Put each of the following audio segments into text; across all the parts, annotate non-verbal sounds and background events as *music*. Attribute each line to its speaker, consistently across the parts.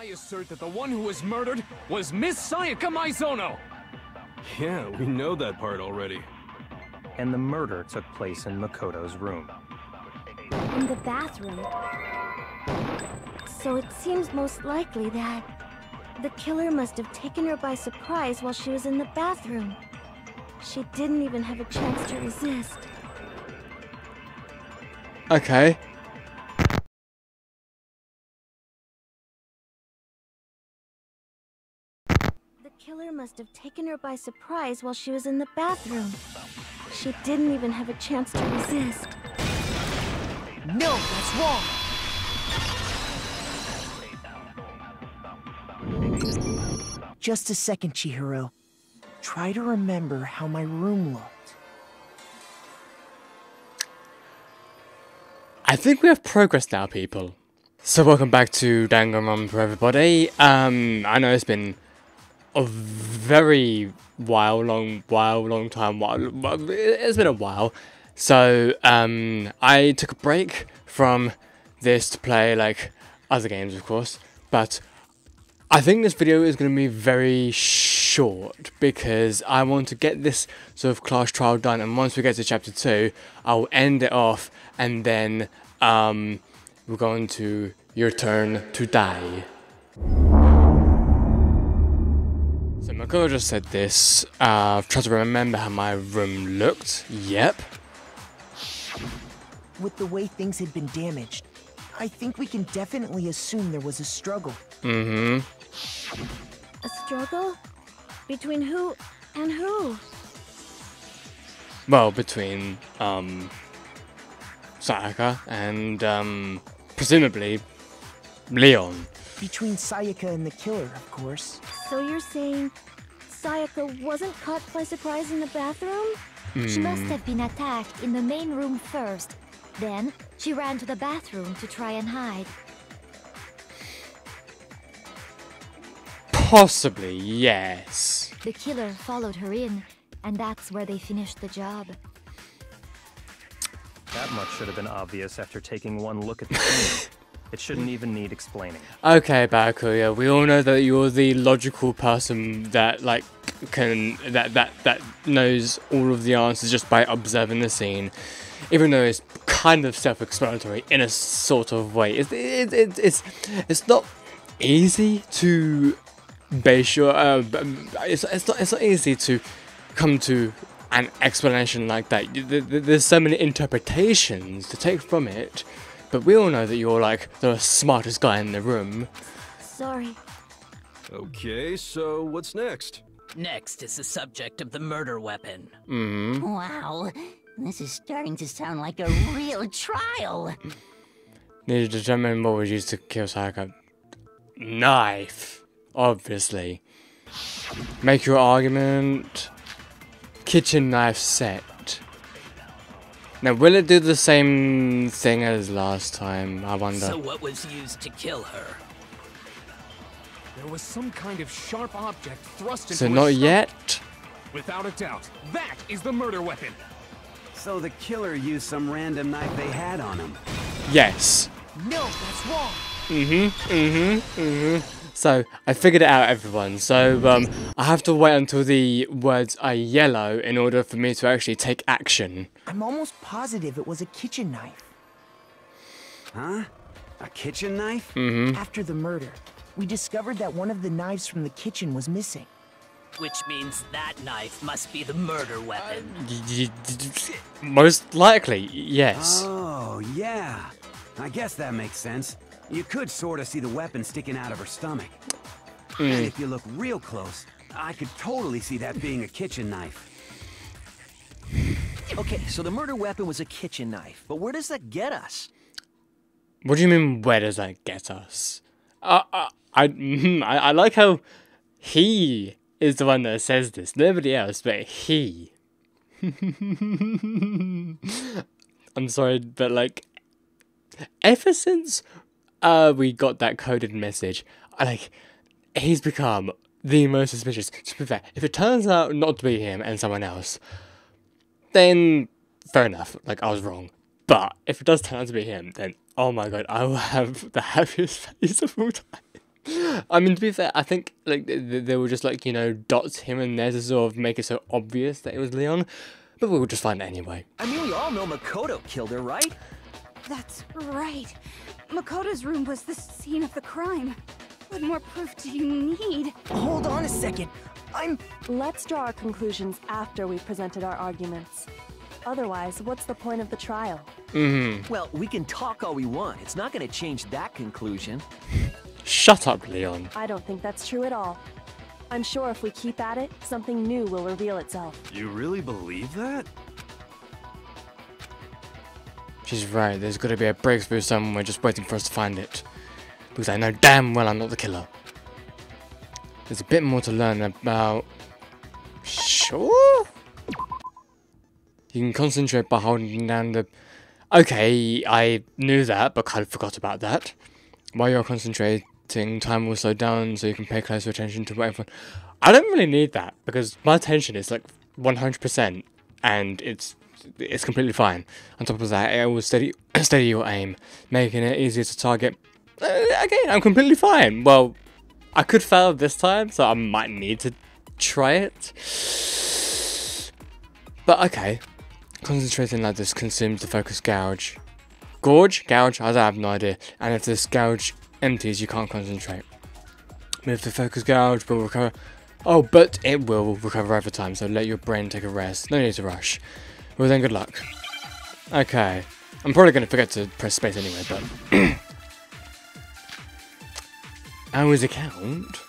Speaker 1: I assert that the one who was murdered was Miss Sayaka Maizono!
Speaker 2: Yeah, we know that part already.
Speaker 3: And the murder took place in Makoto's room.
Speaker 4: In the bathroom. So it seems most likely that the killer must have taken her by surprise while she was in the bathroom. She didn't even have a chance to resist.
Speaker 5: Okay.
Speaker 4: Must have taken her by surprise while she was in the bathroom. She didn't even have a chance to resist.
Speaker 6: No, that's wrong. Just a second, Chihiro. Try to remember how my room looked.
Speaker 5: I think we have progress now, people. So welcome back to Danganronpa for everybody. Um, I know it's been a very while, long, while, long time. While, it's been a while. So um, I took a break from this to play like other games, of course. But I think this video is going to be very short because I want to get this sort of class trial done and once we get to chapter 2 I'll end it off and then um, we're going to Your Turn to Die. So Makoto just said this, uh, try to remember how my room looked, yep.
Speaker 6: With the way things had been damaged, I think we can definitely assume there was a struggle.
Speaker 5: Mm-hmm.
Speaker 4: A struggle? Between who and who?
Speaker 5: Well, between um, Sayaka and um, presumably Leon.
Speaker 6: Between Sayaka and the killer, of course.
Speaker 4: So you're saying Sayaka wasn't caught by surprise in the bathroom?
Speaker 7: She hmm. must have been attacked in the main room first. Then, she ran to the bathroom to try and hide.
Speaker 5: Possibly, yes.
Speaker 7: The killer followed her in, and that's where they finished the job.
Speaker 3: That much should have been obvious after taking one look at the *laughs* scene. It shouldn't even need explaining.
Speaker 5: Okay, Bakuya, we all know that you're the logical person that like can that that that knows all of the answers just by observing the scene, even though it's kind of self-explanatory in a sort of way. It's it, it, it's it's not easy to base your uh, it's it's not it's not easy to come to an explanation like that. There's so many interpretations to take from it, but we all know that you're like the smartest guy in the room.
Speaker 4: Sorry.
Speaker 2: Okay, so what's next?
Speaker 8: Next is the subject of the murder weapon.
Speaker 5: Mm.
Speaker 9: Wow, this is starting to sound like a real trial.
Speaker 5: Need to determine what was used to kill Sayaka. Knife, obviously. Make your argument. Kitchen knife set. Now, will it do the same thing as last time? I wonder.
Speaker 8: So what was used to kill her?
Speaker 1: There was some kind of sharp object thrust into
Speaker 5: So
Speaker 1: her
Speaker 5: not
Speaker 1: stomach.
Speaker 5: yet.
Speaker 1: Without a doubt, that is the murder weapon.
Speaker 10: So the killer used some random knife they had on him.
Speaker 5: Yes.
Speaker 6: No, that's wrong.
Speaker 5: Mm-hmm. Mm-hmm. Mm-hmm. So I figured it out, everyone. So um, I have to wait until the words are yellow in order for me to actually take action.
Speaker 6: I'm almost positive it was a kitchen knife.
Speaker 10: Huh? A kitchen knife?
Speaker 5: Mm-hmm.
Speaker 6: After the murder, we discovered that one of the knives from the kitchen was missing.
Speaker 8: Which means that knife must be the murder weapon.
Speaker 5: Most likely, yes.
Speaker 10: Oh, yeah. I guess that makes sense. You could sort of see the weapon sticking out of her stomach. And if you look real close, I could totally see that being a kitchen knife.
Speaker 11: Okay, so the murder weapon was a kitchen knife, but where does that get us?
Speaker 5: What do you mean? Where does that get us? Uh, uh, I, *laughs* mhm, I I like how he is the one that says this. Nobody else, but he. *laughs* I'm sorry, but like, ever since uh we got that coded message, I like he's become the most suspicious. To be fair, if it turns out not to be him and someone else, then fair enough. Like I was wrong. But if it does turn out to be him, then oh my god, I will have *laughs* the happiest *laughs* face of all time. I mean, to be fair, I think like they were just like you know dots here and there to sort of make it so obvious that it was Leon, but we will just find it anyway.
Speaker 11: I mean, we all know Makoto killed her, right?
Speaker 12: That's right. Makoto's room was the scene of the crime. What more proof do you need?
Speaker 6: Hold on a second. I'm.
Speaker 13: Let's draw our conclusions after we've presented our arguments. Otherwise, what's the point of the trial?
Speaker 5: Mm-hmm.
Speaker 11: Well, we can talk all we want. It's not going to change that conclusion.
Speaker 5: Shut up, Leon.
Speaker 13: I don't think that's true at all. I'm sure if we keep at it, something new will reveal itself.
Speaker 2: You really believe that?
Speaker 5: She's right, there's gotta be a breakthrough somewhere just waiting for us to find it. Because I know damn well I'm not the killer. There's a bit more to learn about... Sure? You can concentrate by holding down the... Okay, I knew that, but kind of forgot about that. While you're concentrating, time will slow down so you can pay closer attention to whatever... I don't really need that, because my attention is like 100%, and it's it's completely fine. On top of that, it will steady, *clears throat* steady your aim, making it easier to target. Uh, again, I'm completely fine. Well, I could fail this time, so I might need to try it. But okay, concentrating like this consumes the focus gouge. Gorge? Gouge? I have no idea. And if this gouge empties, you can't concentrate. Move the focus gouge will recover. Oh, but it will recover over time, so let your brain take a rest. No need to rush. Well then, good luck. Okay. I'm probably going to forget to press space anyway, but... *clears throat* Hours account?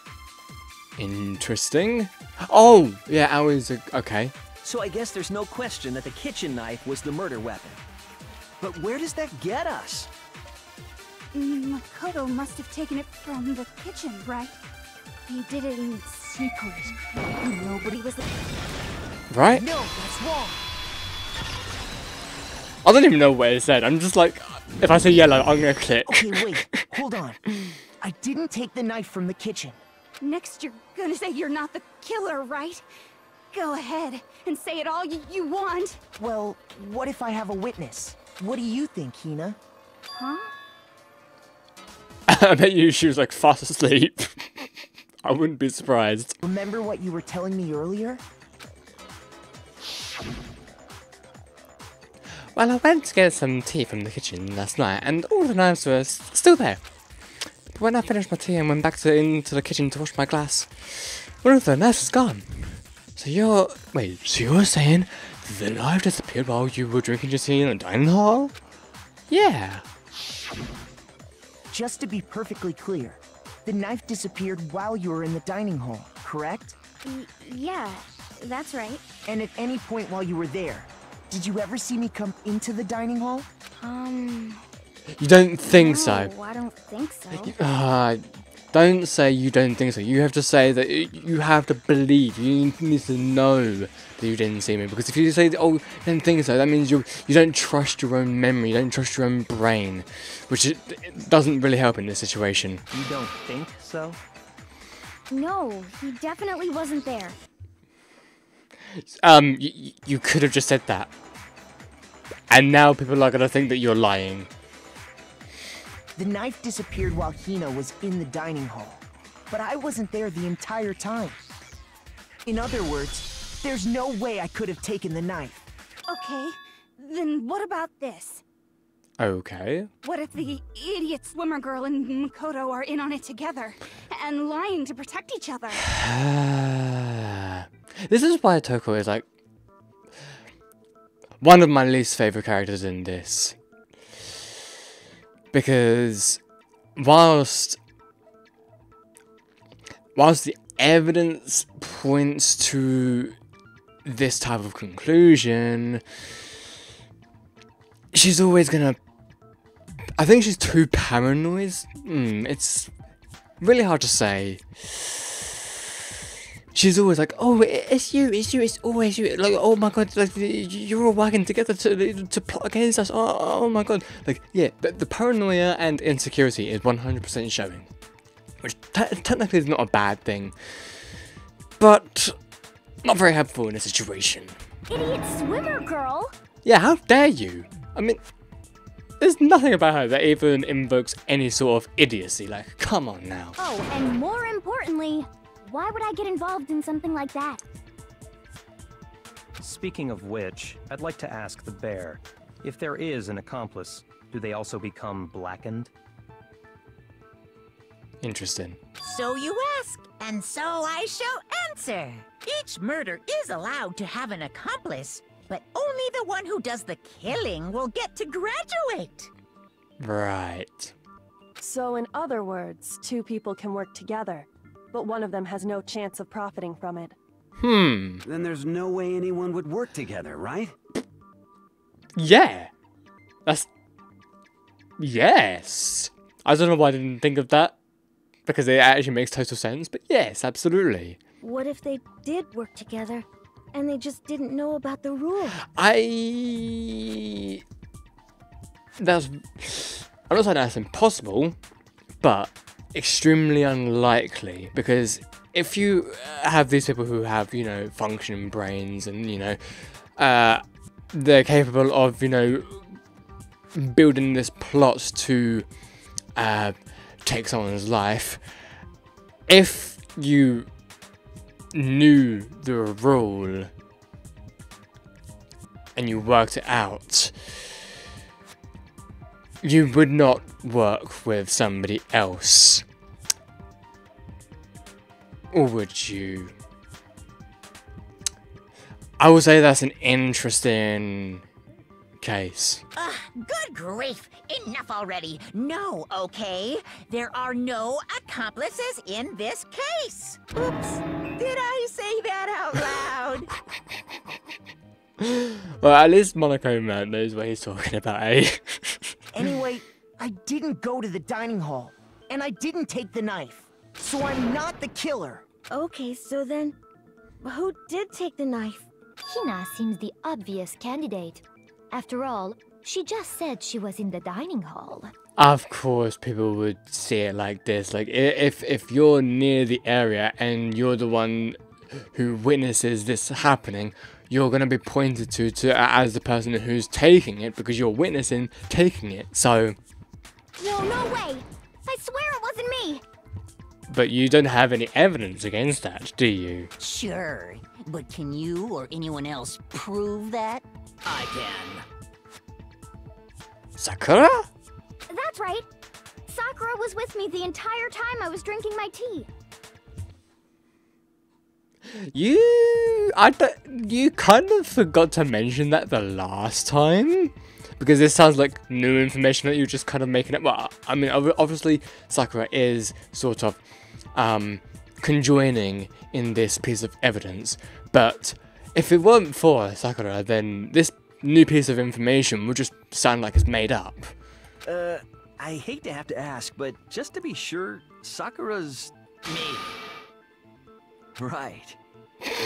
Speaker 5: Interesting. Oh, yeah, hours... Okay.
Speaker 11: So I guess there's no question that the kitchen knife was the murder weapon. But where does that get us?
Speaker 12: Mm, Makoto must have taken it from the kitchen, right? He did it in secret. Nobody was...
Speaker 5: Right?
Speaker 12: No, that's wrong.
Speaker 5: I don't even know what it said. I'm just like, if I say yellow, I'm gonna click.
Speaker 6: Okay, wait. Hold on. *laughs* I didn't take the knife from the kitchen.
Speaker 12: Next, you're gonna say you're not the killer, right? Go ahead and say it all you want.
Speaker 6: Well, what if I have a witness? What do you think, Hina?
Speaker 12: Huh? *laughs*
Speaker 5: I bet you she was like fast asleep. *laughs* I wouldn't be surprised.
Speaker 6: Remember what you were telling me earlier?
Speaker 5: Well, I went to get some tea from the kitchen last night, and all the knives were still there. But when I finished my tea and went back to into the kitchen to wash my glass, one of the knives was gone. So you're wait, so you're saying the knife disappeared while you were drinking your tea in the dining hall? Yeah.
Speaker 6: Just to be perfectly clear, the knife disappeared while you were in the dining hall, correct?
Speaker 4: Y yeah, that's right.
Speaker 6: And at any point while you were there, did you ever see me come into the dining hall?
Speaker 4: Um.
Speaker 5: You don't think
Speaker 4: no,
Speaker 5: so?
Speaker 4: I don't think so.
Speaker 5: Uh, don't say you don't think so. You have to say that you have to believe. You need to know that you didn't see me. Because if you say, "Oh, you didn't think so," that means you you don't trust your own memory. You don't trust your own brain, which it, it doesn't really help in this situation.
Speaker 11: You don't think so?
Speaker 4: No, he definitely wasn't there.
Speaker 5: Um, you could have just said that. And now people are gonna think that you're lying.
Speaker 6: The knife disappeared while Hina was in the dining hall. But I wasn't there the entire time. In other words, there's no way I could have taken the knife.
Speaker 12: Okay, then what about this?
Speaker 5: Okay.
Speaker 12: What if the idiot swimmer girl and Makoto are in on it together and lying to protect each other? *sighs*
Speaker 5: this is why Toko is like one of my least favorite characters in this. Because whilst whilst the evidence points to this type of conclusion, she's always gonna I think she's too paranoid. Mm, it's really hard to say. She's always like, "Oh, it's you, it's you, it's always you." Like, "Oh my god, like you're all working together to to plot against us." Oh, oh my god, like yeah, the, the paranoia and insecurity is 100% showing, which technically is not a bad thing, but not very helpful in a situation.
Speaker 4: Idiot swimmer girl.
Speaker 5: Yeah, how dare you? I mean, there's nothing about her that even invokes any sort of idiocy. Like, come on now.
Speaker 7: Oh, and more importantly, why would I get involved in something like that?
Speaker 3: Speaking of which, I'd like to ask the bear, if there is an accomplice, do they also become blackened?
Speaker 5: Interesting.
Speaker 9: So you ask, and so I shall answer. Each murder is allowed to have an accomplice, but only the one who does the killing will get to graduate.
Speaker 5: Right.
Speaker 13: So, in other words, two people can work together, but one of them has no chance of profiting from it.
Speaker 5: Hmm.
Speaker 10: Then there's no way anyone would work together, right?
Speaker 5: Yeah. That's. Yes. I don't know why I didn't think of that. Because it actually makes total sense, but yes, absolutely.
Speaker 4: What if they did work together and they just didn't know about the rule?
Speaker 5: I. That's. I'm not saying that's impossible, but extremely unlikely because if you have these people who have, you know, functioning brains and, you know, uh, they're capable of, you know, building this plot to uh, take someone's life, if you knew the rule and you worked it out, you would not work with somebody else. Or would you? I would say that's an interesting case.
Speaker 9: Ugh, good grief. Enough already. No, okay? There are no accomplices in this case. Oops. Did I say that out loud? *laughs*
Speaker 5: well, at least Monokuma knows what he's talking about, eh? *laughs*
Speaker 6: Anyway, I didn't go to the dining hall, and I didn't take the knife. So I'm not the killer.
Speaker 4: Okay, so then, who did take the knife?
Speaker 7: Hina seems the obvious candidate. After all, she just said she was in the dining hall.
Speaker 5: Of course, people would see it like this. Like, if if you're near the area and you're the one who witnesses this happening, you're gonna be pointed to to as the person who's taking it because you're witnessing taking it. So,
Speaker 7: No, no way! I swear it wasn't me!
Speaker 5: but you don't have any evidence against that, do you?
Speaker 9: Sure, but can you or anyone else prove that?
Speaker 8: I can.
Speaker 5: Sakura?
Speaker 7: That's right! Sakura was with me the entire time I was drinking my tea.
Speaker 5: You, I don't, you kind of forgot to mention that the last time, because this sounds like new information that you're just kind of making up. Well, I mean, obviously Sakura is sort of um, conjoining in this piece of evidence, but if it weren't for Sakura, then this new piece of information would just sound like it's made up.
Speaker 11: Uh, I hate to have to ask, but just to be sure, Sakura's.
Speaker 8: Me.
Speaker 11: Right.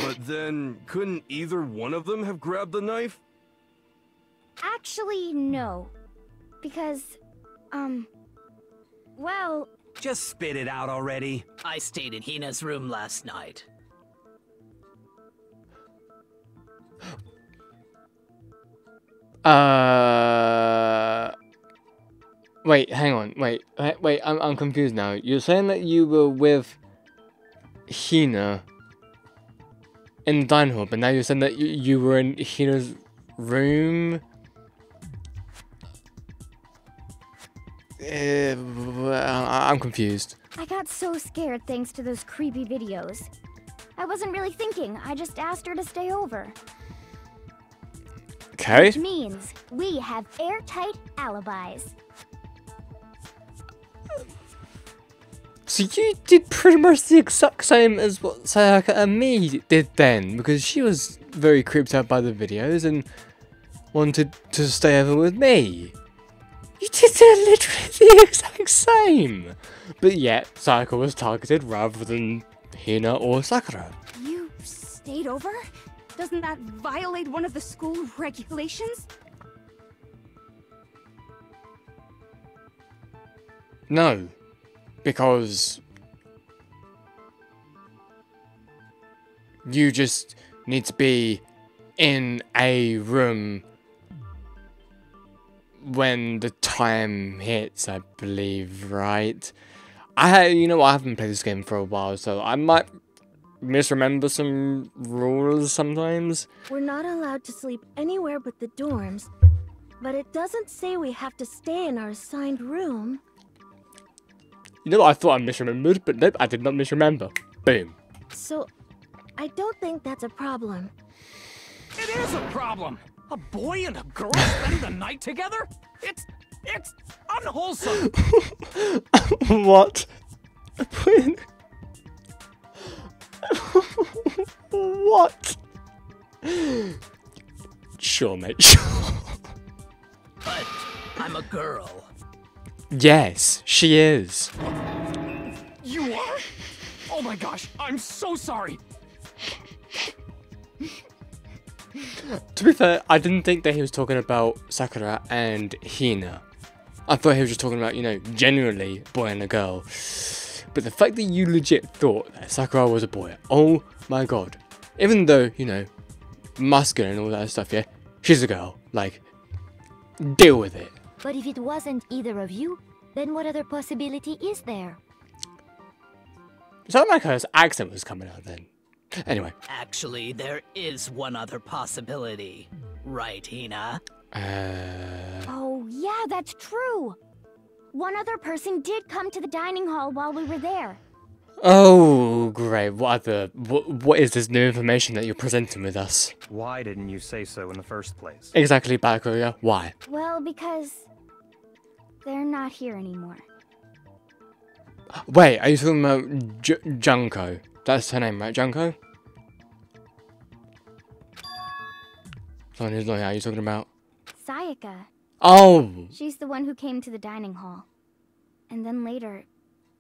Speaker 2: But then, couldn't either one of them have grabbed the knife?
Speaker 7: Actually, no. Because, um. Well,
Speaker 10: Just spit it out already.
Speaker 8: I stayed in Hina's room last night.
Speaker 5: Uh. Wait, hang on. Wait, wait, wait. I'm I'm confused now. You're saying that you were with Hina in the dining hall, but now you're saying that you, you were in Hina's room. Uh, I- I'm confused.
Speaker 7: I got so scared thanks to those creepy videos. I wasn't really thinking, I just asked her to stay over.
Speaker 5: Okay.
Speaker 7: Which means we have airtight alibis.
Speaker 5: So you did pretty much the exact same as what Sayaka and me did then, because she was very creeped out by the videos and wanted to stay over with me. You did *laughs* literally the exact same. But yet, Sayaka was targeted rather than Hina or Sakura.
Speaker 12: You stayed over? Doesn't that violate one of the school regulations?
Speaker 5: No, because you just need to be in a room when the time hits, I believe, right? I you know, I haven't played this game for a while, so I might misremember some rules sometimes.
Speaker 4: We're not allowed to sleep anywhere but the dorms, but it doesn't say we have to stay in our assigned room.
Speaker 5: You know, what? I thought I misremembered, but nope, I did not misremember. Boom.
Speaker 4: So, I don't think that's a problem.
Speaker 1: It is a problem. A boy and a girl spend the night together? It's it's unwholesome. *laughs*
Speaker 5: what? *laughs* what? Sure, mate. Sure.
Speaker 8: But I'm a girl.
Speaker 5: Yes, she is.
Speaker 1: You are? Oh my gosh, I'm so sorry.
Speaker 5: To be fair, I didn't think that he was talking about Sakura and Hina. I thought he was just talking about, you know, generally boy and a girl. But the fact that you legit thought that Sakura was a boy, oh my god. Even though, you know, muscular and all that stuff, yeah, she's a girl. Like, deal with it.
Speaker 7: But if it wasn't either of you, then what other possibility is there?
Speaker 5: It sounded like her accent was coming out then. Anyway.
Speaker 8: Actually, there is one other possibility. Right, Hina?
Speaker 5: Uh...
Speaker 7: Oh, yeah, that's true. One other person did come to the dining hall while we were there.
Speaker 5: Oh, great. What the... What, what is this new information that you're presenting with us?
Speaker 3: Why didn't you say so in the first place?
Speaker 5: Exactly, Bakuya. Why?
Speaker 7: Well, because... They're not here anymore.
Speaker 5: Wait, are you talking about J Junko? That's her name, right? Junko? Someone who's not here. Are you talking about?
Speaker 7: Sayaka.
Speaker 5: Oh!
Speaker 7: She's the one who came to the dining hall. And then later,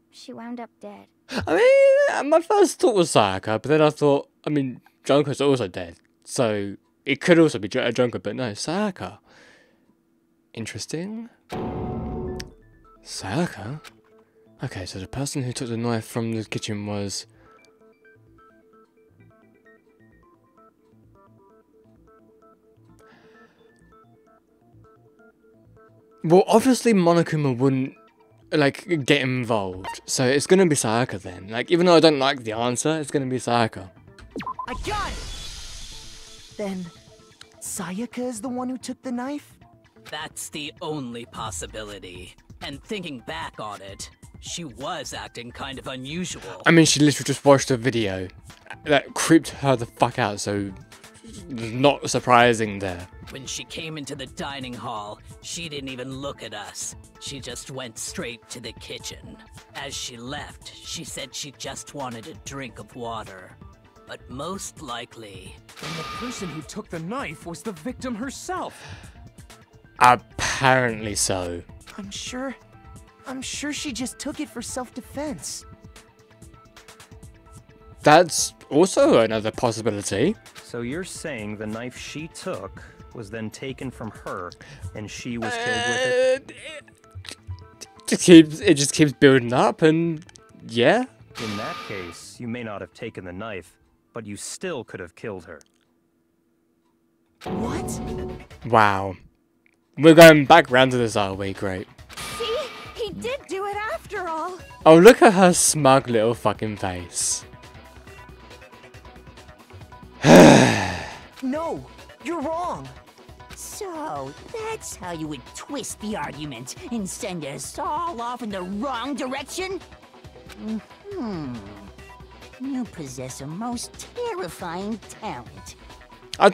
Speaker 7: she wound up dead.
Speaker 5: I mean, my first thought was Sayaka, but then I thought, I mean, Junko's also dead. So, it could also be J Junko, but no, Sayaka. Interesting. Sayaka? Okay, so the person who took the knife from the kitchen was... Well, obviously Monokuma wouldn't, like, get involved. So it's gonna be Sayaka then. Like, even though I don't like the answer, it's gonna be Sayaka.
Speaker 6: I got it! Then, Sayaka is the one who took the knife?
Speaker 8: That's the only possibility. And thinking back on it, she was acting kind of unusual.
Speaker 5: I mean, she literally just watched a video that creeped her the fuck out, so not surprising there.
Speaker 8: When she came into the dining hall, she didn't even look at us. She just went straight to the kitchen. As she left, she said she just wanted a drink of water. But most likely...
Speaker 1: Then the person who took the knife was the victim herself.
Speaker 5: Apparently so.
Speaker 6: I'm sure... I'm sure she just took it for self-defense.
Speaker 5: That's also another possibility.
Speaker 3: So you're saying the knife she took was then taken from her, and she was killed with it?
Speaker 5: It just keeps, it just keeps building up, and yeah.
Speaker 3: In that case, you may not have taken the knife, but you still could have killed her.
Speaker 6: What?
Speaker 5: Wow. We're going back round to this, are we? Great.
Speaker 12: See? He did do it after all.
Speaker 5: Oh, look at her smug little fucking face. *sighs*
Speaker 6: no, you're wrong.
Speaker 9: So, that's how you would twist the argument and send us all off in the wrong direction? Hmm. You possess a most terrifying talent.
Speaker 5: I, I,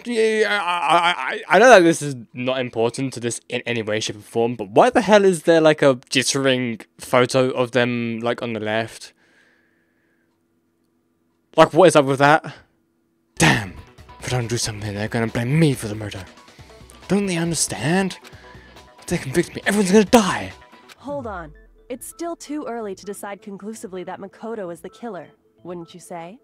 Speaker 5: I, I know that this is not important to this in any way, shape, or form, but why the hell is there like a jittering photo of them like on the left? Like, what is up with that? Damn! If I don't do something, they're gonna blame me for the murder. Don't they understand? If they convict me, everyone's gonna die!
Speaker 13: Hold on. It's still too early to decide conclusively that Makoto is the killer, wouldn't you say?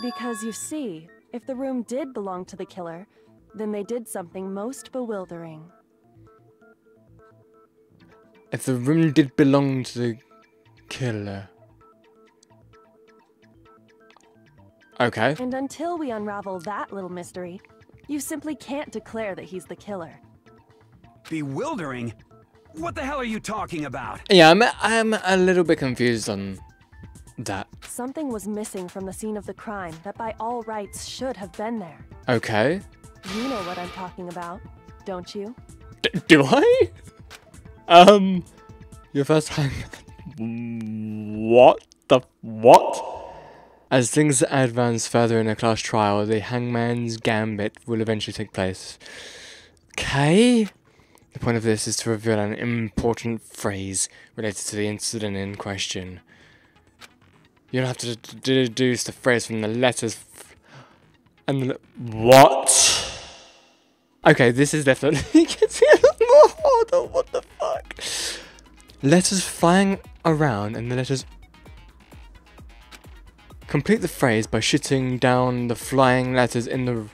Speaker 13: Because you see, if the room did belong to the killer, then they did something most bewildering.
Speaker 5: If the room did belong to the killer. Okay.
Speaker 13: And until we unravel that little mystery, you simply can't declare that he's the killer.
Speaker 10: Bewildering? What the hell are you talking about?
Speaker 5: Yeah, I'm, I'm a little bit confused on that.
Speaker 13: Something was missing from the scene of the crime that by all rights should have been there.
Speaker 5: Okay.
Speaker 13: You know what I'm talking about, don't you?
Speaker 5: D do I? Um, your first time. what the what? As things advance further in a class trial, the hangman's gambit will eventually take place. Okay. The point of this is to reveal an important phrase related to the incident in question. You'll have to deduce the phrase from the letters and the what? Okay, this is definitely *laughs* getting a more harder. What the fuck? Letters flying around and the letters. Complete the phrase by shooting down the flying letters in the.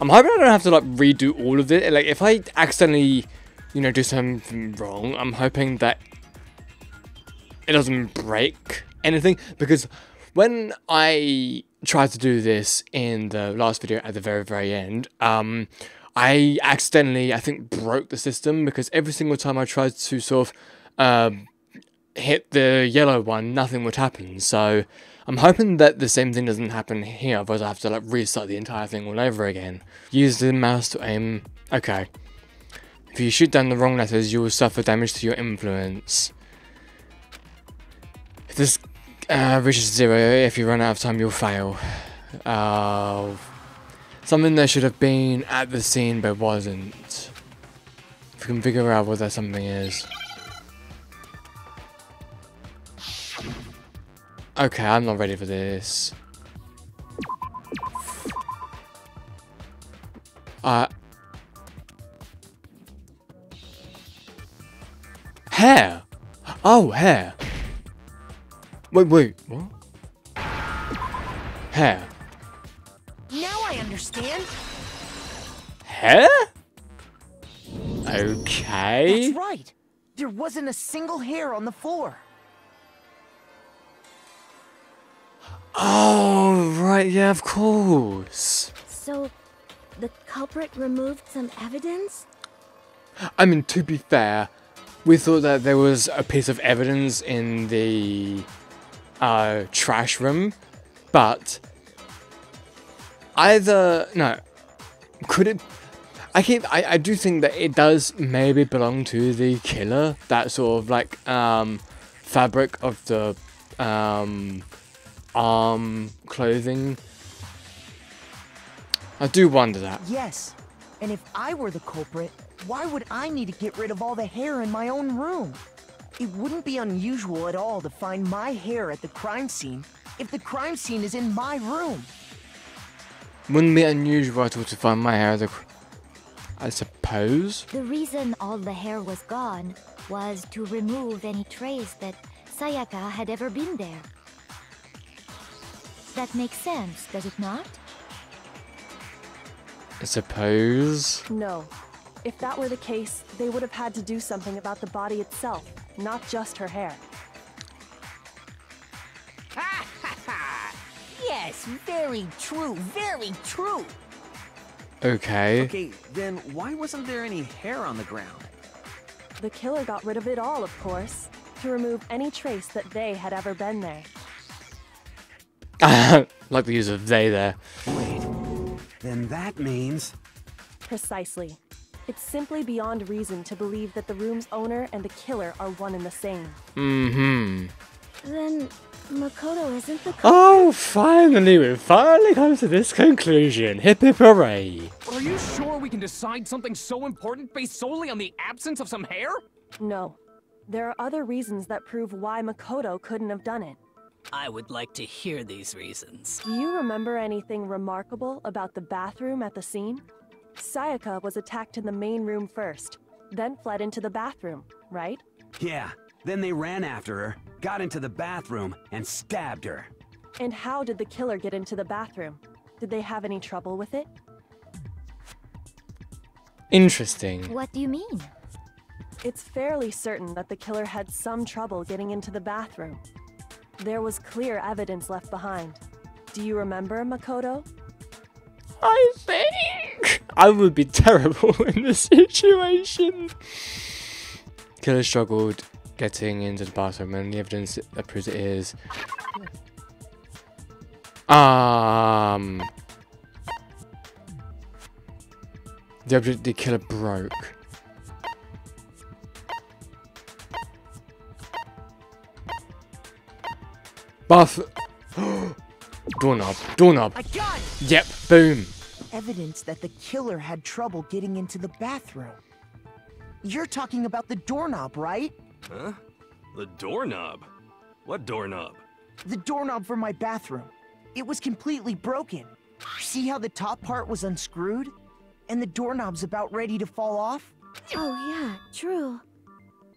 Speaker 5: I'm hoping I don't have to like redo all of it. Like if I accidentally, you know, do something wrong, I'm hoping that it doesn't break anything because when I tried to do this in the last video at the very very end, um, I accidentally I think broke the system because every single time I tried to sort of uh, hit the yellow one, nothing would happen. So I'm hoping that the same thing doesn't happen here, otherwise I have to like restart the entire thing all over again. Use the mouse to aim. Okay. If you shoot down the wrong letters, you will suffer damage to your influence. If this uh, reaches zero, if you run out of time, you'll fail. Uh, something that should have been at the scene but wasn't. If you can figure out what that something is. Okay, I'm not ready for this. Uh... Hair! Oh, hair! Wait, wait, what? Hair.
Speaker 6: Now I understand.
Speaker 5: Hair? Okay.
Speaker 6: That's right. There wasn't a single hair on the floor.
Speaker 5: Oh, right, yeah, of course.
Speaker 4: So, the culprit removed some evidence?
Speaker 5: I mean, to be fair, we thought that there was a piece of evidence in the uh, trash room, but either no, could it? I keep I, I do think that it does maybe belong to the killer. That sort of like um, fabric of the um, arm clothing. I do wonder that.
Speaker 6: Yes. And if I were the culprit, why would I need to get rid of all the hair in my own room? It wouldn't be unusual at all to find my hair at the crime scene if the crime scene is in my room.
Speaker 5: Wouldn't be unusual at all to find my hair at the... I suppose?
Speaker 7: The reason all the hair was gone was to remove any trace that Sayaka had ever been there. That makes sense, does it not?
Speaker 5: I suppose.
Speaker 13: No. If that were the case, they would have had to do something about the body itself, not just her hair. *laughs*
Speaker 9: yes, very true, very true.
Speaker 5: Okay.
Speaker 11: Okay, then why wasn't there any hair on the ground?
Speaker 13: The killer got rid of it all, of course, to remove any trace that they had ever been there. *laughs*
Speaker 5: like the use of they there.
Speaker 10: Wait, then that means...
Speaker 13: Precisely. It's simply beyond reason to believe that the room's owner and the killer are one and the same.
Speaker 5: Mm-hmm.
Speaker 4: Then Makoto isn't the killer.
Speaker 5: Oh, finally, we've finally come to this conclusion. Hip hip hooray.
Speaker 1: Are you sure we can decide something so important based solely on the absence of some hair?
Speaker 13: No. There are other reasons that prove why Makoto couldn't have done it.
Speaker 8: I would like to hear these reasons.
Speaker 13: Do you remember anything remarkable about the bathroom at the scene? Sayaka was attacked in the main room first, then fled into the bathroom, right?
Speaker 10: Yeah, then they ran after her, got into the bathroom, and stabbed her.
Speaker 13: And how did the killer get into the bathroom? Did they have any trouble with it?
Speaker 5: Interesting.
Speaker 7: What do you mean?
Speaker 13: It's fairly certain that the killer had some trouble getting into the bathroom. There was clear evidence left behind. Do you remember, Makoto?
Speaker 5: I think I would be terrible in this situation. Killer struggled getting into the bathroom, and the evidence that proves it is. Um. The object the killer broke. Bath. Doorknob. Doorknob.
Speaker 6: I got it!
Speaker 5: Yep. Boom.
Speaker 6: Evidence that the killer had trouble getting into the bathroom. You're talking about the doorknob, right?
Speaker 2: Huh? The doorknob? What doorknob?
Speaker 6: The doorknob for my bathroom. It was completely broken. See how the top part was unscrewed? And the doorknob's about ready to fall off?
Speaker 4: Oh yeah, true.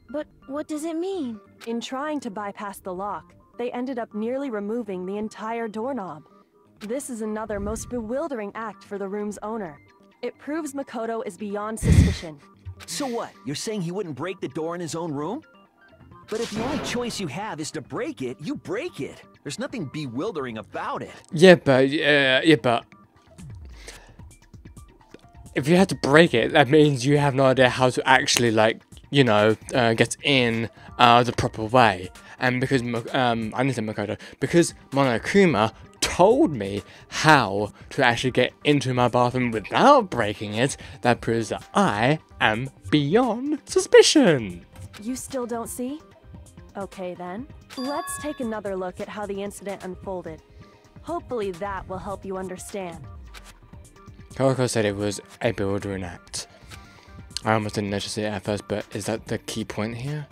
Speaker 4: But what does it mean?
Speaker 13: In trying to bypass the lock, they ended up nearly removing the entire doorknob. This is another most bewildering act for the room's owner. It proves Makoto is beyond suspicion.
Speaker 11: So what? You're saying he wouldn't break the door in his own room? But if the only choice you have is to break it, you break it. There's nothing bewildering about it.
Speaker 5: Yeah, but uh, yeah, but if you had to break it, that means you have no idea how to actually like you know uh, get in uh, the proper way. And because um, I need to Makoto, because Monokuma told me how to actually get into my bathroom without breaking it, that proves that I am beyond suspicion.
Speaker 13: You still don't see? Okay then, let's take another look at how the incident unfolded. Hopefully that will help you understand.
Speaker 5: Kawako said it was a bewildering act. I almost didn't notice it at first, but is that the key point here?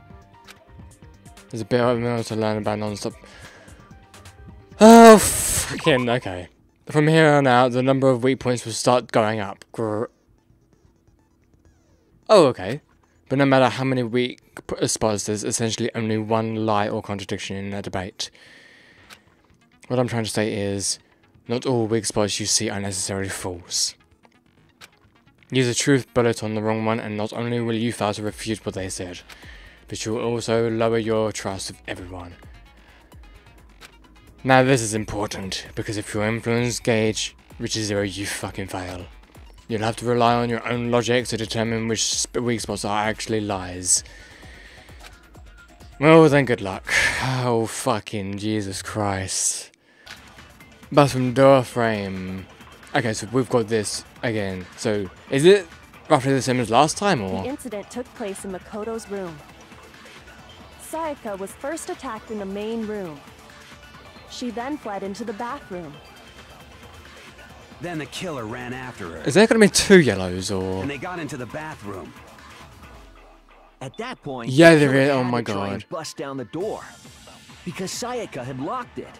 Speaker 5: There's a bit of more to learn about non-stop. Oh, fucking, okay. From here on out, the number of weak points will start going up. Gr oh, okay. But no matter how many weak uh, spots, there's essentially only one lie or contradiction in a debate. What I'm trying to say is, not all weak spots you see are necessarily false. Use a truth bullet on the wrong one and not only will you fail to refute what they said, but you'll also lower your trust of everyone. Now this is important, because if your influence gauge reaches zero, you fucking fail. You'll have to rely on your own logic to determine which weak spots are actually lies. Well then good luck. Oh fucking Jesus Christ. Bathroom door frame. Okay, so we've got this again. So, is it roughly the same as last time, or?
Speaker 13: The incident took place in Makoto's room. Sayaka was first attacked in the main room. She then fled into the bathroom.
Speaker 10: Then the killer ran after her.
Speaker 5: Is there going to be two yellows, or?
Speaker 10: And they got into the bathroom.
Speaker 11: At that point,
Speaker 5: yeah,
Speaker 11: the
Speaker 5: there is.
Speaker 11: killer
Speaker 5: Oh
Speaker 11: had
Speaker 5: my
Speaker 11: to
Speaker 5: god.
Speaker 11: bust down the door because Sayaka had locked it.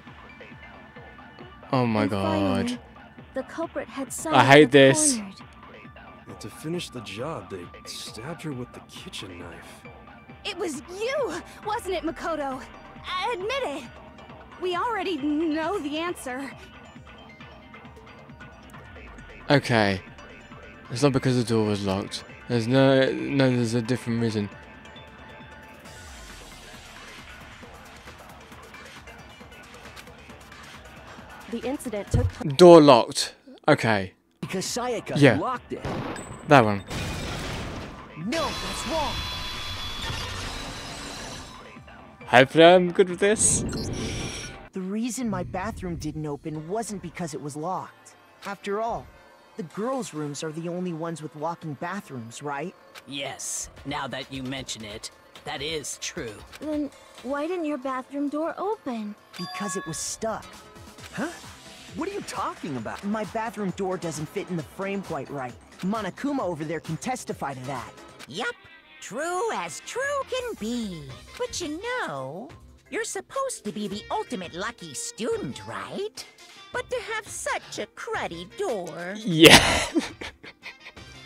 Speaker 5: Oh my
Speaker 4: And finally,
Speaker 5: god.
Speaker 4: the culprit had
Speaker 5: I hate this.
Speaker 4: cornered.
Speaker 2: And to finish the job, they stabbed her with the kitchen knife.
Speaker 12: It was you, wasn't it, Makoto? Admit it. We already know the answer.
Speaker 5: Okay. It's not because the door was locked. There's no, no, there's a different reason.
Speaker 13: The incident took place.
Speaker 5: Door locked. Okay.
Speaker 11: Because Sayaka
Speaker 5: Yeah.
Speaker 11: locked it.
Speaker 5: That one.
Speaker 6: No, that's wrong.
Speaker 5: Hopefully I'm good with this.
Speaker 6: The reason my bathroom didn't open wasn't because it was locked. After all, the girls' rooms are the only ones with locking bathrooms, right?
Speaker 8: Yes, now that you mention it, that is true.
Speaker 4: Then why didn't your bathroom door open?
Speaker 6: Because it was stuck.
Speaker 11: Huh? What are you talking about?
Speaker 6: My bathroom door doesn't fit in the frame quite right. Monokuma over there can testify to that.
Speaker 9: Yup, true as true can be. But you know, you're supposed to be the ultimate lucky student, right? But to have such a cruddy door.
Speaker 5: Yeah.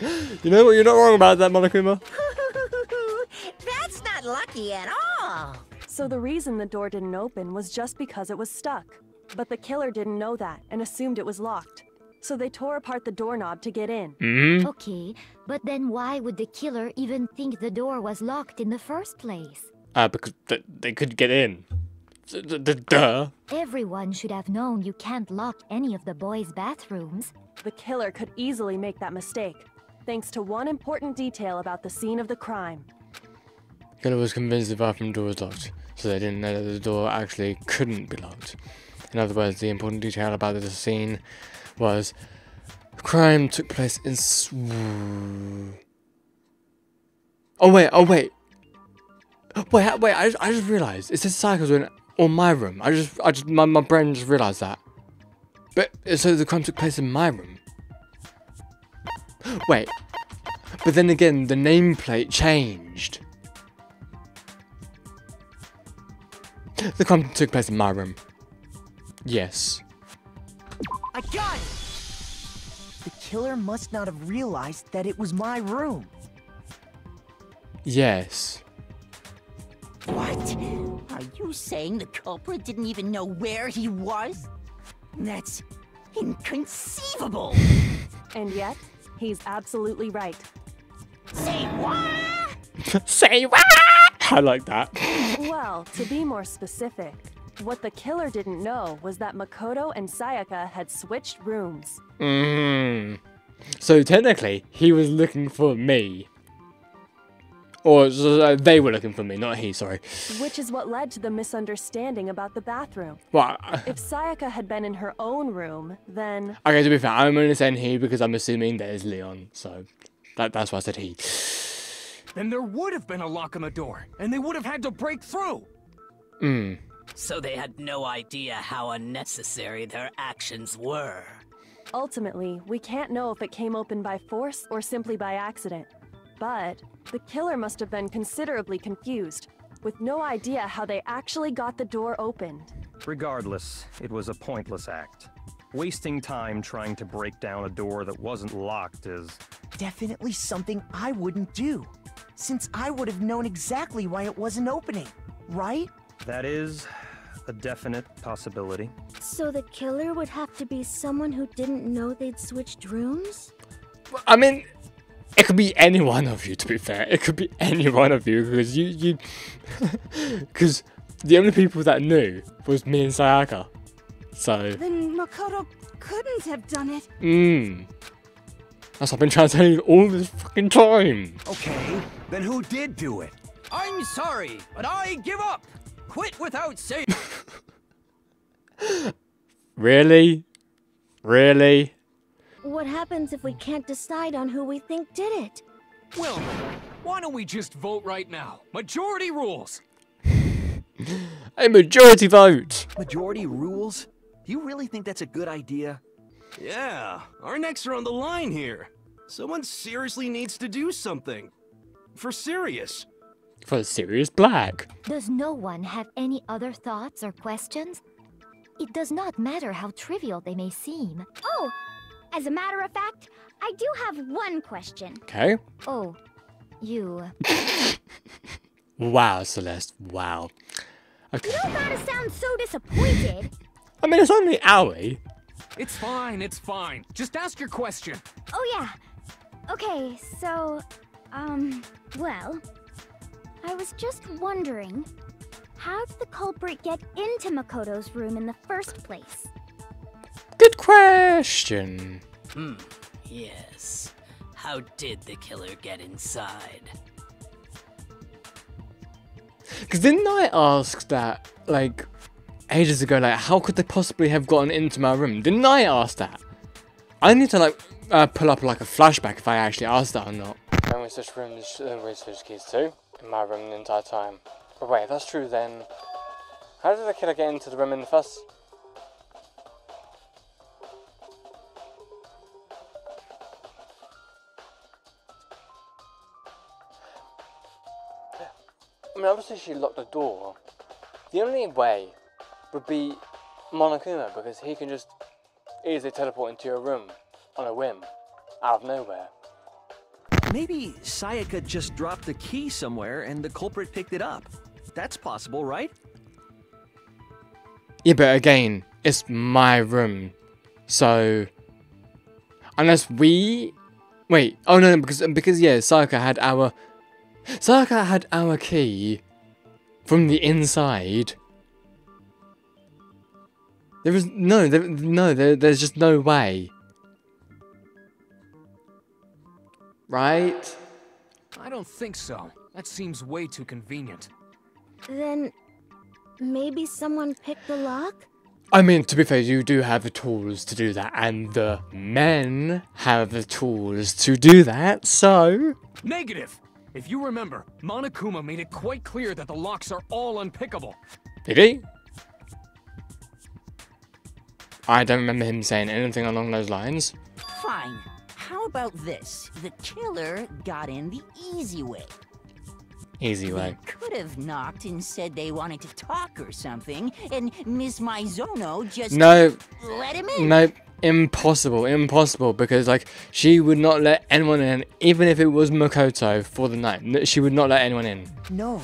Speaker 5: *laughs* you know what? You're not wrong about that, Monokuma. *laughs*
Speaker 9: That's not lucky at all.
Speaker 13: So the reason the door didn't open was just because it was stuck. But the killer didn't know that and assumed it was locked. So they tore apart the doorknob to get in.
Speaker 5: Mm-hmm.
Speaker 7: Okay, but then why would the killer even think the door was locked in the first place?
Speaker 5: Uh, because th- they could get in D- d- d- duh.
Speaker 7: Everyone should have known you can't lock any of the boys' bathrooms.
Speaker 13: The killer could easily make that mistake, thanks to one important detail about the scene of the crime.
Speaker 5: The Killer was convinced the bathroom door was locked, so they didn't know that the door actually couldn't be locked. In other words, the important detail about the scene was crime took place in. Oh wait! Oh wait! Wait! Wait! I, I just realised it says cycles in or my room. I just I just my, my brain just realised that. But so the crime took place in my room. Wait. But then again, the nameplate changed. The crime took place in my room. Yes.
Speaker 6: I got it! The killer must not have realized that it was my room.
Speaker 5: Yes.
Speaker 9: What? Are you saying the culprit didn't even know where he was? That's inconceivable. *laughs*
Speaker 13: And yet, he's absolutely right.
Speaker 9: Say what?
Speaker 5: Say what? I like that.
Speaker 13: Well, to be more specific, what the killer didn't know was that Makoto and Sayaka had switched rooms.
Speaker 5: Mm. So technically, he was looking for me. Or uh, they were looking for me, not he, sorry.
Speaker 13: Which is what led to the misunderstanding about the bathroom.
Speaker 5: Well,
Speaker 13: If Sayaka had been in her own room, then.
Speaker 5: okay, to be fair, I'm only saying he because I'm assuming there's Leon, so that, that's why I said he.
Speaker 1: Then there would have been a lock on the door, and they would have had to break through.
Speaker 5: Hmm.
Speaker 8: So they had no idea how unnecessary their actions were.
Speaker 13: Ultimately, we can't know if it came open by force or simply by accident. But the killer must have been considerably confused, with no idea how they actually got the door opened.
Speaker 3: Regardless, it was a pointless act. Wasting time trying to break down a door that wasn't locked is.
Speaker 6: Definitely something I wouldn't do, since I would have known exactly why it wasn't opening, right?
Speaker 3: That is a definite possibility.
Speaker 4: So the killer would have to be someone who didn't know they'd switched rooms?
Speaker 5: I mean, it could be any one of you. To be fair, it could be any one of you because you you *laughs* because the only people that knew was me and Sayaka. So,
Speaker 12: Then Makoto couldn't have done it.
Speaker 5: mmm. That's what I've been trying to tell you all this fucking time.
Speaker 10: Okay, then who did do it?
Speaker 1: I'm sorry, but I give up. Quit without saying. *laughs*
Speaker 5: Really? Really?
Speaker 4: What happens if we can't decide on who we think did it?
Speaker 1: Well, why don't we just vote right now? Majority rules. *laughs*
Speaker 5: A majority vote.
Speaker 11: Majority rules? You really think that's a good idea?
Speaker 2: Yeah, our necks are on the line here. Someone seriously needs to do something. For serious.
Speaker 5: For Sirius Black.
Speaker 7: Does no one have any other thoughts or questions? It does not matter how trivial they may seem.
Speaker 14: Oh, as a matter of fact, I do have one question.
Speaker 5: Okay.
Speaker 7: Oh, you. *laughs*
Speaker 5: Wow, Celeste. Wow. Okay.
Speaker 14: You don't gotta sound so disappointed. *laughs*
Speaker 5: I mean, it's only Owie.
Speaker 1: It's fine, it's fine. Just ask your question.
Speaker 14: Oh, yeah. Okay, so, um, well, I was just wondering how did the culprit get into Makoto's room in the first place?
Speaker 5: Good question.
Speaker 8: Hmm, yes. How did the killer get inside?
Speaker 5: Because didn't I ask that, like, ages ago, like, how could they possibly have gotten into my room? Didn't I ask that? I need to, like, uh, pull up, like, a flashback if I actually asked that or not. And we switched rooms, uh, we switched keys too, in my room the entire time. But wait, if that's true then, how did the killer get into the room in the first... I mean, obviously she locked the door. The only way would be Monokuma because he can just easily teleport into your room on a whim, out of nowhere.
Speaker 11: Maybe Sayaka just dropped the key somewhere and the culprit picked it up. That's possible, right?
Speaker 5: Yeah, but again, it's my room, so unless we wait, oh no, because because yeah, Sayaka had our Sayaka had our key from the inside. There is no, there, no, there, there's just no way. Right?
Speaker 1: I don't think so. That seems way too convenient.
Speaker 4: Then maybe someone picked the lock?
Speaker 5: I mean, to be fair, you do have the tools to do that, and the men have the tools to do that, so.
Speaker 1: Negative! If you remember, Monokuma made it quite clear that the locks are all unpickable.
Speaker 5: Did he? I don't remember him saying anything along those lines.
Speaker 9: Fine. How about this? The killer got in the easy way.
Speaker 5: Easy way.
Speaker 9: Could have knocked and said they wanted to talk or something, and Miss Maizono just
Speaker 5: No.
Speaker 9: let him in.
Speaker 5: No, impossible, impossible, because, like, she would not let anyone in, even if it was Makoto for the night. She would not let anyone in.
Speaker 6: No,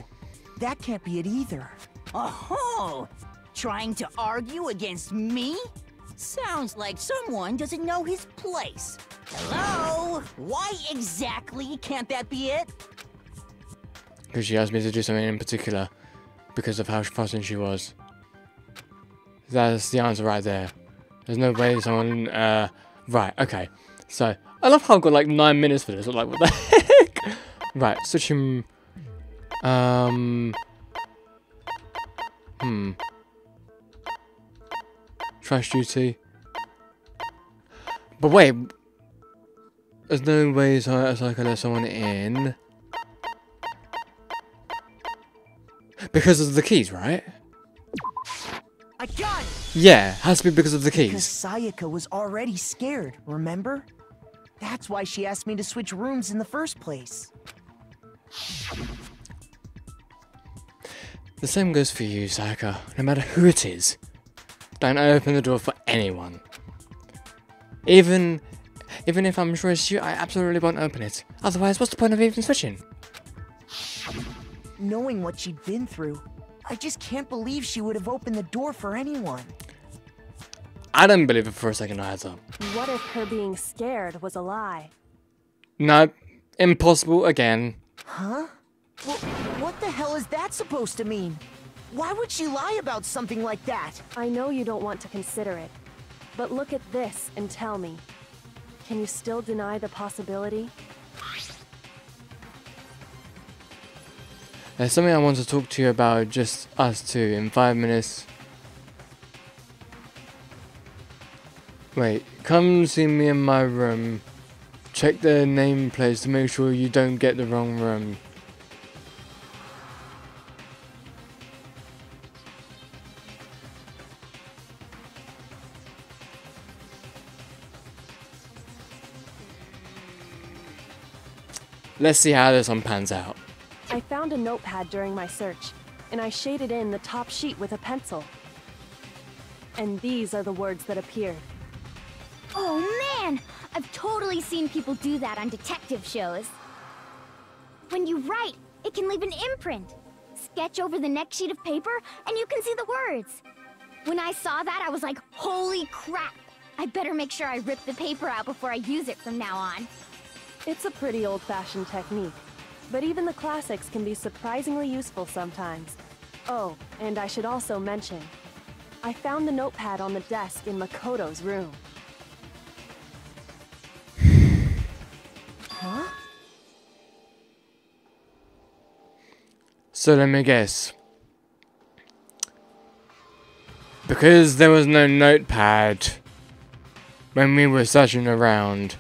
Speaker 6: that can't be it either.
Speaker 9: Oh, trying to argue against me? Sounds like someone doesn't know his place. Hello? Why exactly can't that be it?
Speaker 5: Because she asked me to do something in particular, because of how frightened she was. That's the answer right there. There's no way someone, uh, right, okay. So, I love how I've got like nine minutes for this. I'm like, what the heck? Right, switching, um, hmm. Trash duty. But wait, there's no way so, so I can let someone in. Because of the keys, right?
Speaker 6: I got it!
Speaker 5: Yeah, has to be because of the
Speaker 6: Because
Speaker 5: keys.
Speaker 6: Sayaka was already scared, remember? That's why she asked me to switch rooms in the first place.
Speaker 5: The same goes for you, Sayaka. No matter who it is, don't open the door for anyone. Even, even if I'm sure it's you, I absolutely won't open it. Otherwise, what's the point of even switching?
Speaker 6: Knowing what she'd been through, I just can't believe she would have opened the door for anyone.
Speaker 5: I don't believe it for a second either.
Speaker 13: What if her being scared was a lie?
Speaker 5: No, impossible again.
Speaker 6: Huh? Well, what the hell is that supposed to mean? Why would she lie about something like that?
Speaker 13: I know you don't want to consider it, but look at this and tell me. Can you still deny the possibility?
Speaker 5: There's something I want to talk to you about, just us two, in five minutes. Wait, come see me in my room. Check the nameplates to make sure you don't get the wrong room. Let's see how this one pans out.
Speaker 13: I found a notepad during my search, and I shaded in the top sheet with a pencil. And these are the words that appeared.
Speaker 14: Oh man! I've totally seen people do that on detective shows. When you write, it can leave an imprint. Sketch over the next sheet of paper, and you can see the words. When I saw that, I was like, holy crap! I better make sure I rip the paper out before I use it from now on.
Speaker 13: It's a pretty old-fashioned technique, but even the classics can be surprisingly useful sometimes. Oh, and I should also mention, I found the notepad on the desk in Makoto's room. *sighs*
Speaker 6: Huh?
Speaker 5: So let me guess. Because there was no notepad when we were searching around,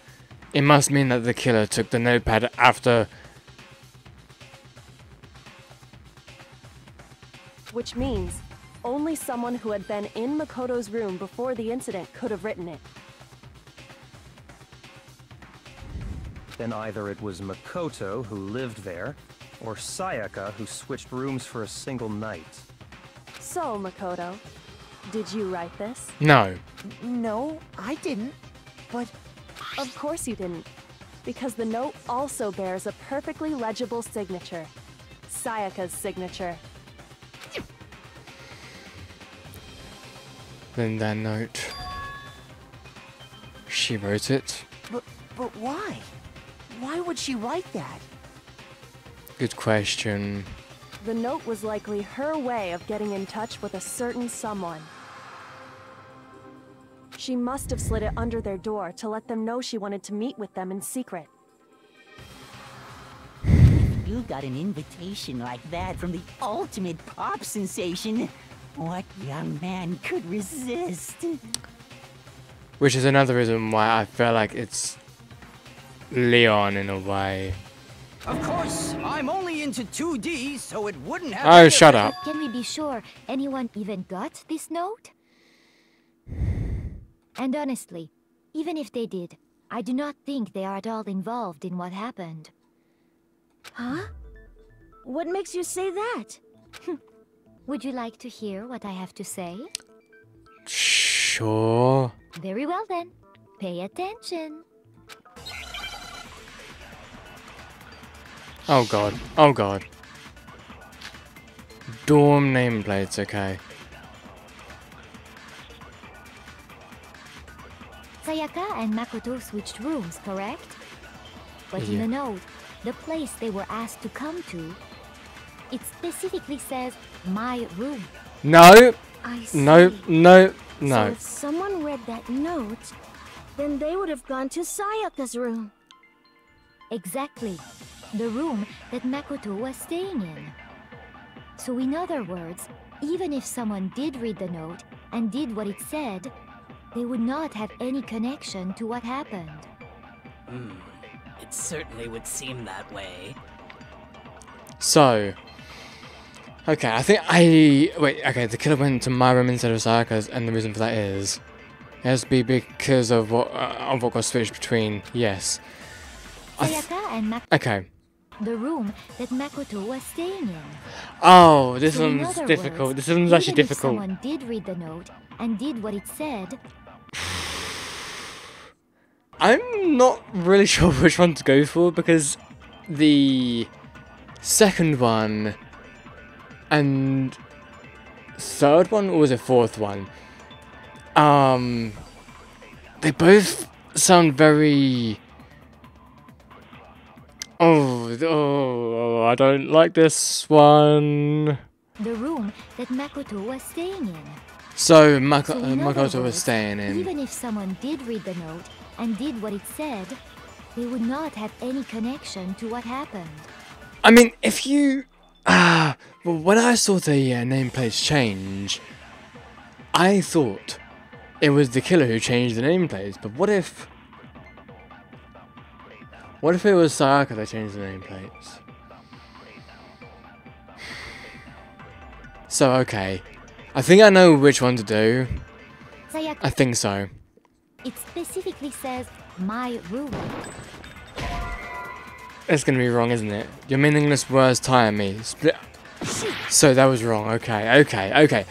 Speaker 5: it must mean that the killer took the notepad after.
Speaker 13: Which means, only someone who had been in Makoto's room before the incident could have written it.
Speaker 3: Then either it was Makoto who lived there, or Sayaka who switched rooms for a single night.
Speaker 13: So, Makoto, did you write this?
Speaker 5: No.
Speaker 6: No, I didn't. But
Speaker 13: Of course you didn't, because the note also bears a perfectly legible signature. Sayaka's signature.
Speaker 5: Then that note. She wrote it.
Speaker 6: but but why? Why would she write that?
Speaker 5: Good question.
Speaker 13: The note was likely her way of getting in touch with a certain someone. She must have slid it under their door to let them know she wanted to meet with them in secret.
Speaker 9: You got an invitation like that from the ultimate pop sensation. What young man could resist?
Speaker 5: Which is another reason why I feel like it's Leon in a way.
Speaker 15: Of course, I'm only into 2D, so it wouldn't have.
Speaker 5: Oh, shut up.
Speaker 7: Can we be sure anyone even got this note? And honestly, even if they did, I do not think they are at all involved in what happened.
Speaker 4: Huh? What makes you say that? *laughs*
Speaker 7: Would you like to hear what I have to say?
Speaker 5: Sure.
Speaker 7: Very well then. Pay attention.
Speaker 5: Oh god. Oh god. Dorm nameplates, okay.
Speaker 7: Sayaka and Makoto switched rooms, correct? But in the note, the place they were asked to come to, it specifically says my room.
Speaker 5: No!
Speaker 4: I see.
Speaker 5: No, no,
Speaker 4: So
Speaker 5: no.
Speaker 4: if someone read that note, then they would have gone to Sayaka's room.
Speaker 7: Exactly. The room that Makoto was staying in. So in other words, even if someone did read the note and did what it said, they would not have any connection to what happened.
Speaker 8: Hmm. It certainly would seem that way.
Speaker 5: So. Okay, I think I. Wait, okay, the killer went to my room instead of Sayaka's, and the reason for that is. It has to be because of what, uh, of what got switched between. Yes. I
Speaker 7: Sayaka and Mak-
Speaker 5: okay.
Speaker 7: the room that Makoto was staying in.
Speaker 5: Oh, this
Speaker 7: So
Speaker 5: one's difficult.
Speaker 7: words,
Speaker 5: this one's
Speaker 7: even
Speaker 5: actually
Speaker 7: if
Speaker 5: difficult.
Speaker 7: someone did read the note and did what it said,
Speaker 5: I'm not really *laughs* sure which one to go for because the second one and third one or was it fourth one? Um they both sound very Oh, oh, I don't like this one.
Speaker 7: the room that Makoto was staying in.
Speaker 5: So, Mako-
Speaker 7: So
Speaker 5: uh, Makoto was staying in.
Speaker 7: Even if someone did read the note and did what it said, they would not have any connection to what happened.
Speaker 5: I mean, if you. Ah, well, when I saw the uh, nameplates change, I thought it was the killer who changed the nameplates. But what if. What if it was Sayaka that changed the nameplates? *sighs* So, okay. I think I know which one to do. I think so.
Speaker 7: it specifically says my room.
Speaker 5: It's gonna be wrong, isn't it? Your meaningless words tire me. Split. So that was wrong. Okay, okay, okay.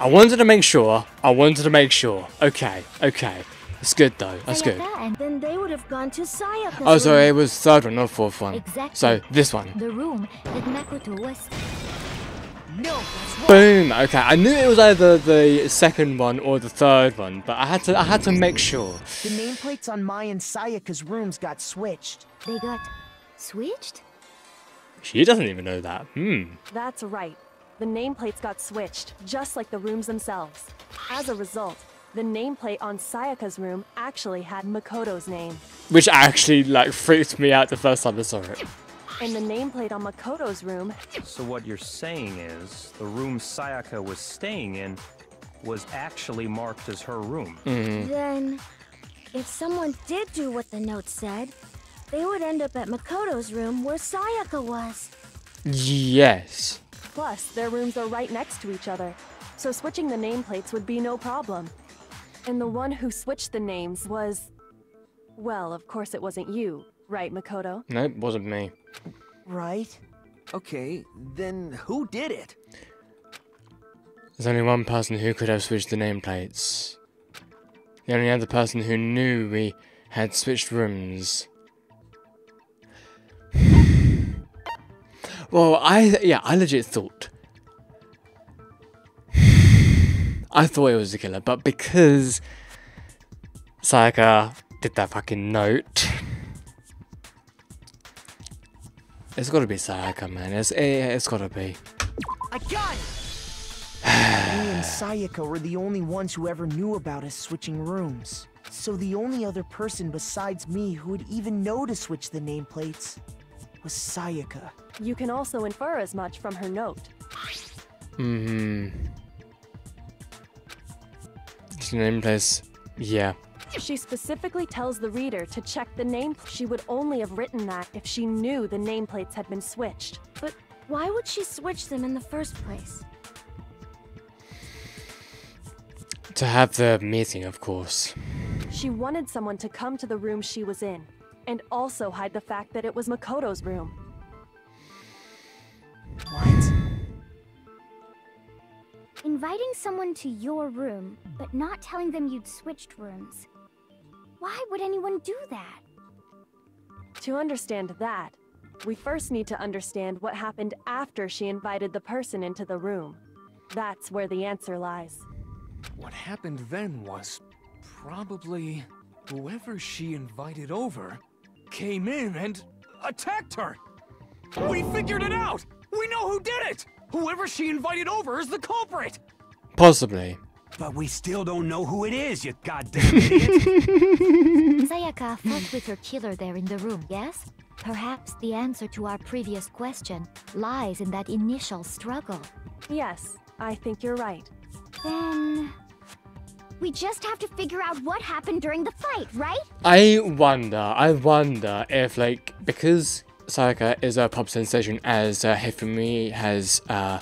Speaker 5: I wanted to make sure. I wanted to make sure. Okay, okay. It's good though. That's good.
Speaker 4: And then they would have gone to Sayaka's
Speaker 5: Oh, so it was third one, not fourth one.
Speaker 7: Exactly.
Speaker 5: So this one.
Speaker 7: The room that Makoto was.
Speaker 6: No, that's wrong.
Speaker 5: Boom. Okay, I knew it was either the second one or the third one, but I had to. I had to make sure.
Speaker 6: The nameplates on Mai and Sayaka's rooms got switched.
Speaker 7: They got switched?
Speaker 5: She doesn't even know that. Hmm.
Speaker 13: That's right. The nameplates got switched, just like the rooms themselves. As a result, the nameplate on Sayaka's room actually had Makoto's name.
Speaker 5: Which actually like freaked me out the first time I saw it.
Speaker 13: And the nameplate on Makoto's room
Speaker 3: So what you're saying is, the room Sayaka was staying in was actually marked as her room.
Speaker 5: Mm-hmm.
Speaker 4: Then, if someone did do what the note said, they would end up at Makoto's room where Sayaka was.
Speaker 5: Yes.
Speaker 13: Plus, their rooms are right next to each other, so switching the nameplates would be no problem. And the one who switched the names was. Well, of course it wasn't you, right, Makoto?
Speaker 5: No, nope, it wasn't me.
Speaker 6: Right? Okay, then who did it?
Speaker 5: There's only one person who could have switched the nameplates. The only other person who knew we had switched rooms. *sighs* well, I yeah, I legit thought. *sighs* I thought it was the killer, but because Sayaka did that fucking note, it's gotta be Sayaka, man. It's it, it's gotta be.
Speaker 6: I got it! *sighs* Me and Sayaka were the only ones who ever knew about us switching rooms. So the only other person besides me who would even know to switch the nameplates was Sayaka.
Speaker 13: You can also infer as much from her note.
Speaker 5: Mm hmm. Name place. Yeah.
Speaker 13: She specifically tells the reader to check the name. She would only have written that if she knew the nameplates had been switched.
Speaker 4: But why would she switch them in the first place?
Speaker 5: To have the meeting, of course.
Speaker 13: She wanted someone to come to the room she was in, and also hide the fact that it was Makoto's room.
Speaker 6: What?
Speaker 14: Inviting someone to your room, but not telling them you'd switched rooms. Why would anyone do that?
Speaker 13: To understand that, we first need to understand what happened after she invited the person into the room. That's where the answer lies.
Speaker 1: What happened then was probably whoever she invited over came in and attacked her. We figured it out! We know who did it! Whoever she invited over is the culprit!
Speaker 5: Possibly.
Speaker 10: But we still don't know who it is, you goddamn idiot. *laughs*
Speaker 7: Sayaka fought with her killer there in the room, yes? Perhaps the answer to our previous question lies in that initial struggle.
Speaker 13: Yes, I think you're right.
Speaker 14: Then... We just have to figure out what happened during the fight, right?
Speaker 5: I wonder, I wonder if, like, because Sayaka is a pop sensation, as uh, Hifumi has uh,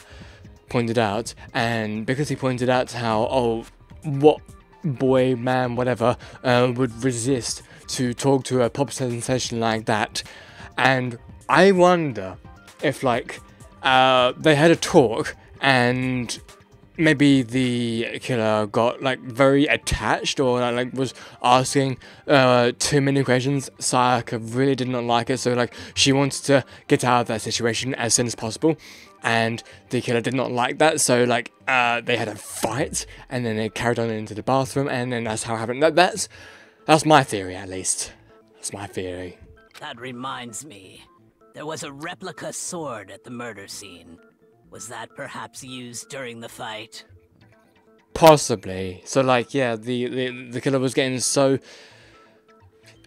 Speaker 5: pointed out, and because he pointed out how, oh, what boy, man, whatever, uh, would resist to talk to a pop sensation like that, and I wonder if, like, uh, they had a talk and maybe the killer got like very attached or like was asking uh, too many questions. Sayaka really did not like it, so like she wanted to get out of that situation as soon as possible. And the killer did not like that, so like uh, they had a fight, and then they carried on into the bathroom, and then that's how it happened. That, that's that's my theory, at least. That's my theory.
Speaker 8: That reminds me. There was a replica sword at the murder scene. Was that perhaps used during the fight?
Speaker 5: Possibly. So like yeah, the, the the killer was getting so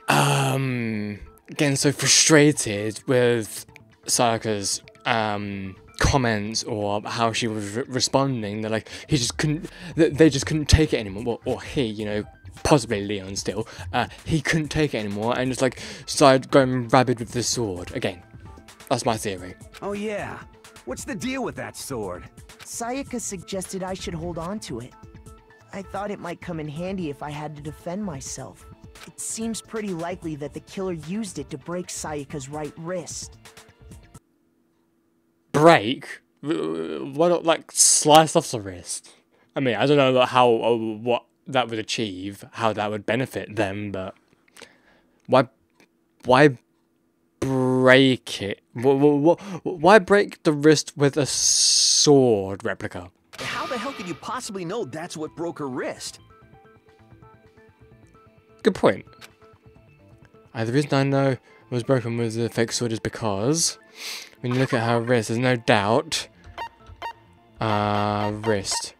Speaker 5: um getting so frustrated with Sayaka's um comments or how she was re responding that like he just couldn't they just couldn't take it anymore or, or he you know possibly Leon still uh he couldn't take it anymore and just like started going rabid with the sword again that's my theory
Speaker 10: oh yeah What's the deal with that sword?
Speaker 6: Sayaka suggested I should hold on to it. I thought it might come in handy if I had to defend myself. It seems pretty likely that the killer used it to break Sayaka's right wrist.
Speaker 5: Break? What, like, slice off the wrist? I mean, I don't know how, or what that would achieve, how that would benefit them, but... Why, why break it? Why break the wrist with a sword replica?
Speaker 11: How the hell could you possibly know that's what broke her wrist?
Speaker 5: Good point. Uh, the reason I know it was broken with the fake sword is because when you look at her wrist, there's no doubt. Uh, wrist.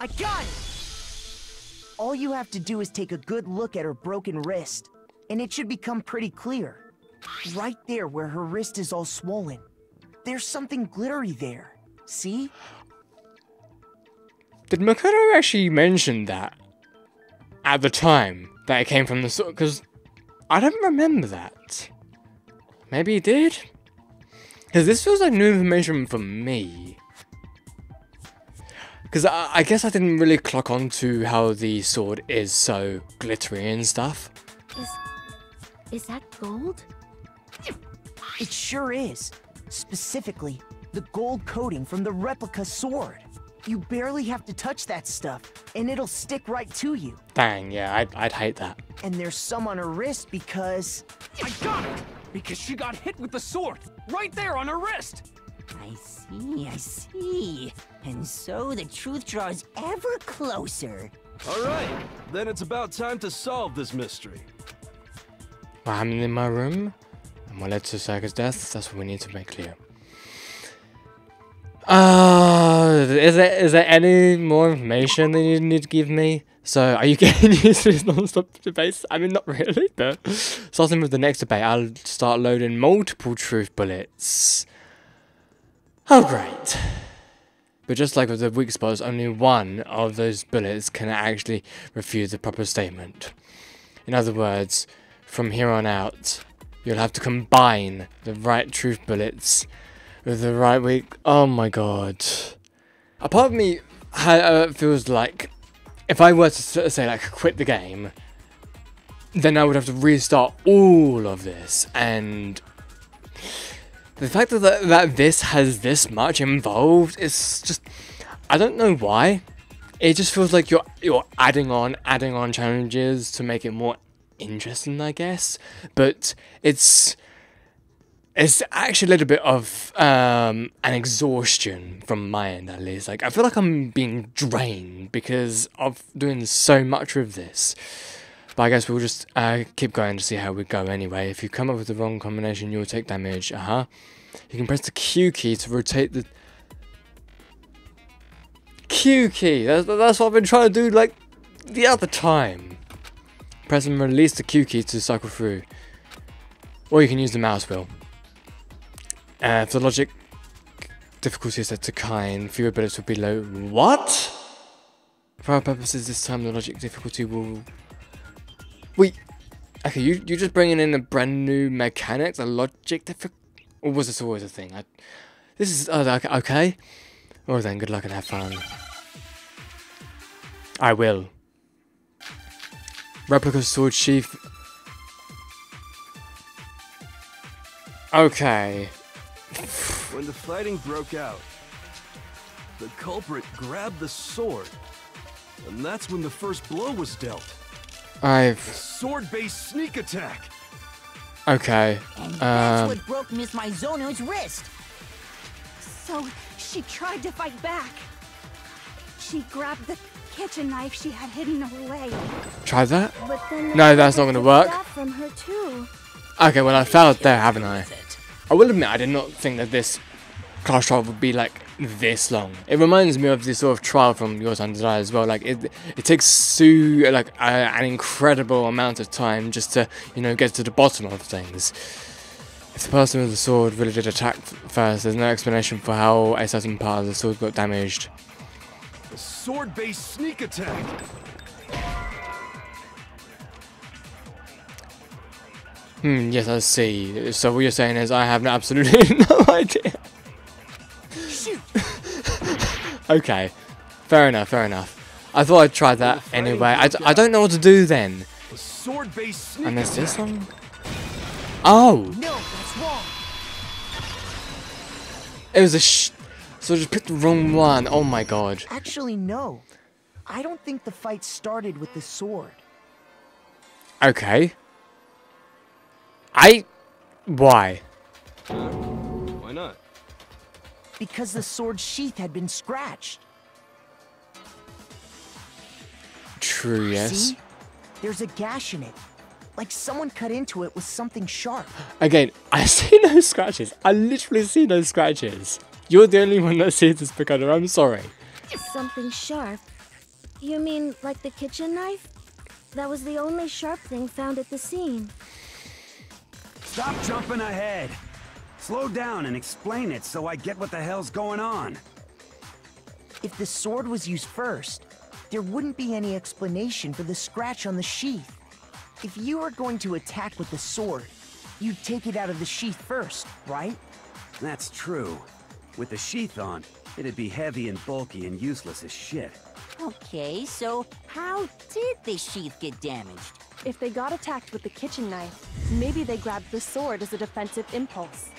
Speaker 6: I got it! All you have to do is take a good look at her broken wrist, and it should become pretty clear. Right there where her wrist is all swollen. There's something glittery there. See?
Speaker 5: Did Makoto actually mention that at the time that it came from the sword? Because I don't remember that. Maybe he did? Because this feels like new information for me. Because I, I, guess I didn't really clock on to how the sword is so glittery and stuff.
Speaker 4: Is... is that gold?
Speaker 6: It sure is. Specifically, the gold coating from the replica sword. You barely have to touch that stuff, and it'll stick right to you.
Speaker 5: Dang, yeah, I'd, I'd hate that.
Speaker 6: And there's some on her wrist because...
Speaker 1: I got it! Because she got hit with the sword! Right there on her wrist!
Speaker 9: I see, I see. And so the truth draws ever closer.
Speaker 2: All right, then it's about time to solve this mystery.
Speaker 5: what happened in my room and what led to Sayaka's death, that's what we need to make clear. Uh, is there is there any more information that you need to give me? So, are you *laughs* getting used to this non-stop debates? I mean, not really, but starting with the next debate, I'll start loading multiple truth bullets. Oh, great. But just like with the weak spots, only one of those bullets can actually refute the proper statement. In other words, from here on out, you'll have to combine the right truth bullets with the right weak. Oh my god. A part of me uh, feels like if I were to say like quit the game, then I would have to restart all of this and the fact that, that this has this much involved is just I don't know why. It just feels like you're you're adding on adding on challenges to make it more interesting, I guess. But it's it's actually a little bit of um, an exhaustion from my end, at least. Like I feel like I'm being drained because of doing so much with this. But I guess we'll just uh, keep going to see how we go anyway. If you come up with the wrong combination, you'll take damage. Uh huh. You can press the Q key to rotate the Q key. That's, that's what I've been trying to do like the other time. Press and release the Q key to cycle through. Or you can use the mouse wheel. Uh, if the logic difficulty is set to kind, fewer bullets will be low. What? For our purposes, this time the logic difficulty will. Wait. Okay, you you just bringing in a brand new mechanic, the logic difficulty, or was this always a thing? I, this is uh, okay. Oh then, good luck and have fun. I will. Replica sword sheath. Okay.
Speaker 2: When the fighting broke out, the culprit grabbed the sword, and that's when the first blow was dealt.
Speaker 5: I've.
Speaker 2: Sword-based sneak attack.
Speaker 5: Okay.
Speaker 9: And that's
Speaker 5: Um.
Speaker 9: what broke Miss Maizono's wrist.
Speaker 12: So she tried to fight back. She grabbed the kitchen knife she had hidden away.
Speaker 5: Try that.
Speaker 4: But then
Speaker 5: No, that's not gonna work.
Speaker 4: that from her too.
Speaker 5: Okay, well I failed there, haven't I? I will admit I did not think that this class trial would be like this long. It reminds me of this sort of trial from Your Turn To Die as well. Like it, it takes so like an incredible amount of time just to you know get to the bottom of things. If the person with the sword really did attack first, there's no explanation for how a certain part of the sword got damaged.
Speaker 2: Sword-based sneak attack.
Speaker 5: Hmm, yes, I see. So what you're saying is I have absolutely *laughs* no idea. *laughs* okay, fair enough, fair enough. I thought I'd try that anyway. I, d- I don't know what to do then.
Speaker 2: A sword-based sneak
Speaker 5: And there's this one? Oh!
Speaker 9: No, that's wrong.
Speaker 5: It was a sh... So I just picked the wrong one. Oh my god.
Speaker 6: Actually, no. I don't think the fight started with the sword.
Speaker 5: Okay. I... Why?
Speaker 2: Why not?
Speaker 6: Because the sword sheath had been scratched.
Speaker 5: True, yes.
Speaker 6: See? There's a gash in it. Like someone cut into it with something sharp.
Speaker 5: Again, I *laughs* see no scratches. I literally see no scratches. You're the only one that sees this, Piccolo. I'm sorry.
Speaker 4: Something sharp. You mean like the kitchen knife? That was the only sharp thing found at the scene.
Speaker 10: Stop jumping ahead. Slow down and explain it so I get what the hell's going on.
Speaker 6: If the sword was used first, there wouldn't be any explanation for the scratch on the sheath. If you were going to attack with the sword, you'd take it out of the sheath first, right?
Speaker 10: That's true. With the sheath on, it'd be heavy and bulky and useless as shit.
Speaker 9: Okay, so how did the sheath get damaged?
Speaker 13: If they got attacked with the kitchen knife, maybe they grabbed the sword as a defensive impulse.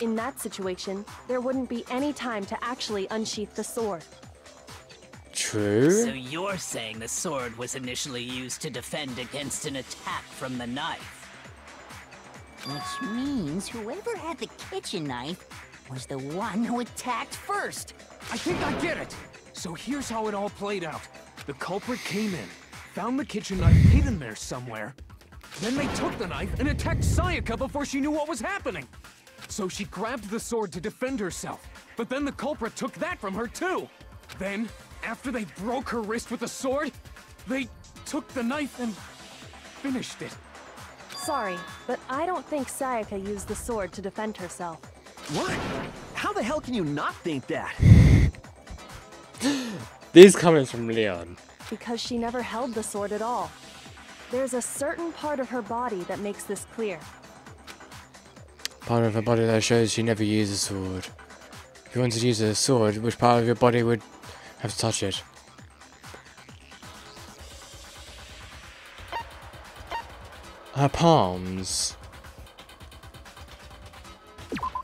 Speaker 13: In that situation, there wouldn't be any time to actually unsheath the sword.
Speaker 5: True.
Speaker 8: So you're saying the sword was initially used to defend against an attack from the knife?
Speaker 9: Which means whoever had the kitchen knife was the one who attacked first.
Speaker 1: I think I get it. So here's how it all played out. The culprit came in, found the kitchen knife hidden there somewhere, Then they took the knife and attacked Sayaka before she knew what was happening. So she grabbed the sword to defend herself, but then the culprit took that from her too. Then, after they broke her wrist with the sword, they took the knife and finished it.
Speaker 13: Sorry, but I don't think Sayaka used the sword to defend herself.
Speaker 11: What? How the hell can you not think that?
Speaker 5: These comments from Leon.
Speaker 13: Because she never held the sword at all. There's a certain part of her body that makes this clear.
Speaker 5: Part of her body that shows she never used a sword. If you wanted to use a sword, which part of your body would have to touch it? Her palms.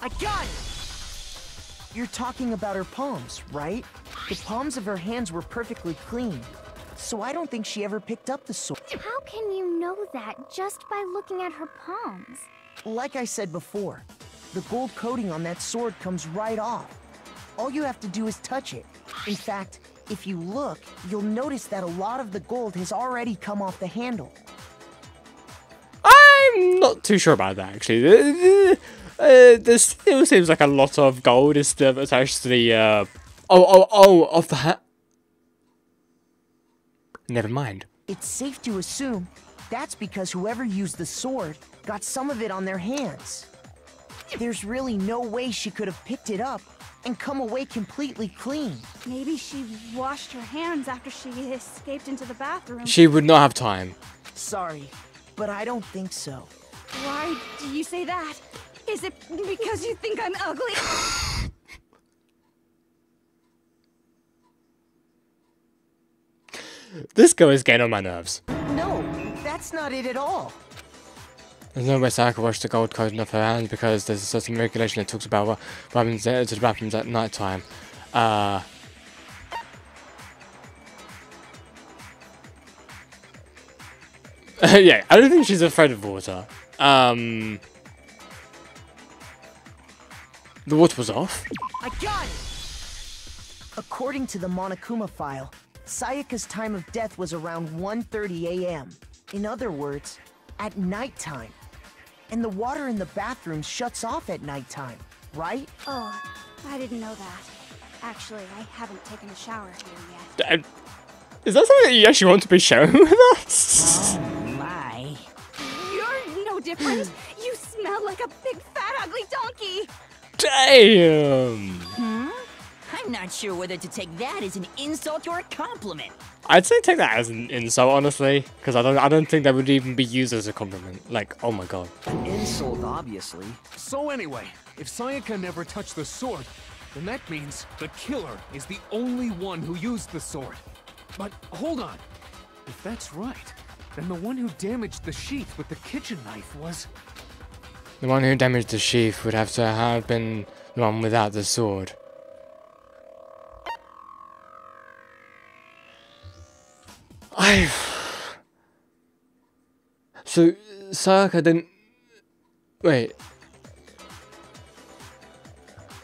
Speaker 6: I got it! You're talking about her palms, right? The palms of her hands were perfectly clean. So I don't think she ever picked up the sword.
Speaker 14: How can you know that just by looking at her palms?
Speaker 6: Like I said before, the gold coating on that sword comes right off. All you have to do is touch it. In fact, if you look, you'll notice that a lot of the gold has already come off the handle.
Speaker 5: I'm not too sure about that actually. Uh, there still seems like a lot of gold is still attached to the. Uh... Oh, oh, oh, of the hat. Never mind.
Speaker 6: It's safe to assume that's because whoever used the sword got some of it on their hands. There's really no way she could have picked it up and come away completely clean.
Speaker 12: Maybe she washed her hands after she escaped into the bathroom.
Speaker 5: She would not have time.
Speaker 6: Sorry, but I don't think so.
Speaker 12: Why do you say that? Is it because you think I'm ugly? *laughs*
Speaker 5: This girl is getting on my nerves.
Speaker 6: No, that's not it at all.
Speaker 5: There's no way Sayaka washed the gold coating off her hands because there's a certain regulation that talks about what happens to the bathrooms at night time. Uh, *laughs* yeah, I don't think she's afraid of water. Um, the water was off.
Speaker 6: I got it! According to the Monokuma file, Sayaka's time of death was around 1.30 a.m. In other words, at nighttime. And the water in the bathroom shuts off at nighttime, right?
Speaker 12: Oh, I didn't know that. Actually, I haven't taken a shower here yet.
Speaker 5: Is that something that you actually want to be sharing with us?
Speaker 9: Oh my.
Speaker 12: You're no different. you smell like a big fat ugly donkey.
Speaker 5: Damn!
Speaker 9: Hmm? I'm not sure whether to take that as an insult or a compliment.
Speaker 5: I'd say take that as an insult, honestly, because I don't, I don't think that would even be used as a compliment. Like, oh my god.
Speaker 11: An insult, obviously.
Speaker 1: So anyway, if Sayaka never touched the sword, then that means the killer is the only one who used the sword. But hold on. If that's right, then the one who damaged the sheath with the kitchen knife was...
Speaker 5: The one who damaged the sheath would have to have been the one without the sword. I. So Sayaka didn't. Wait.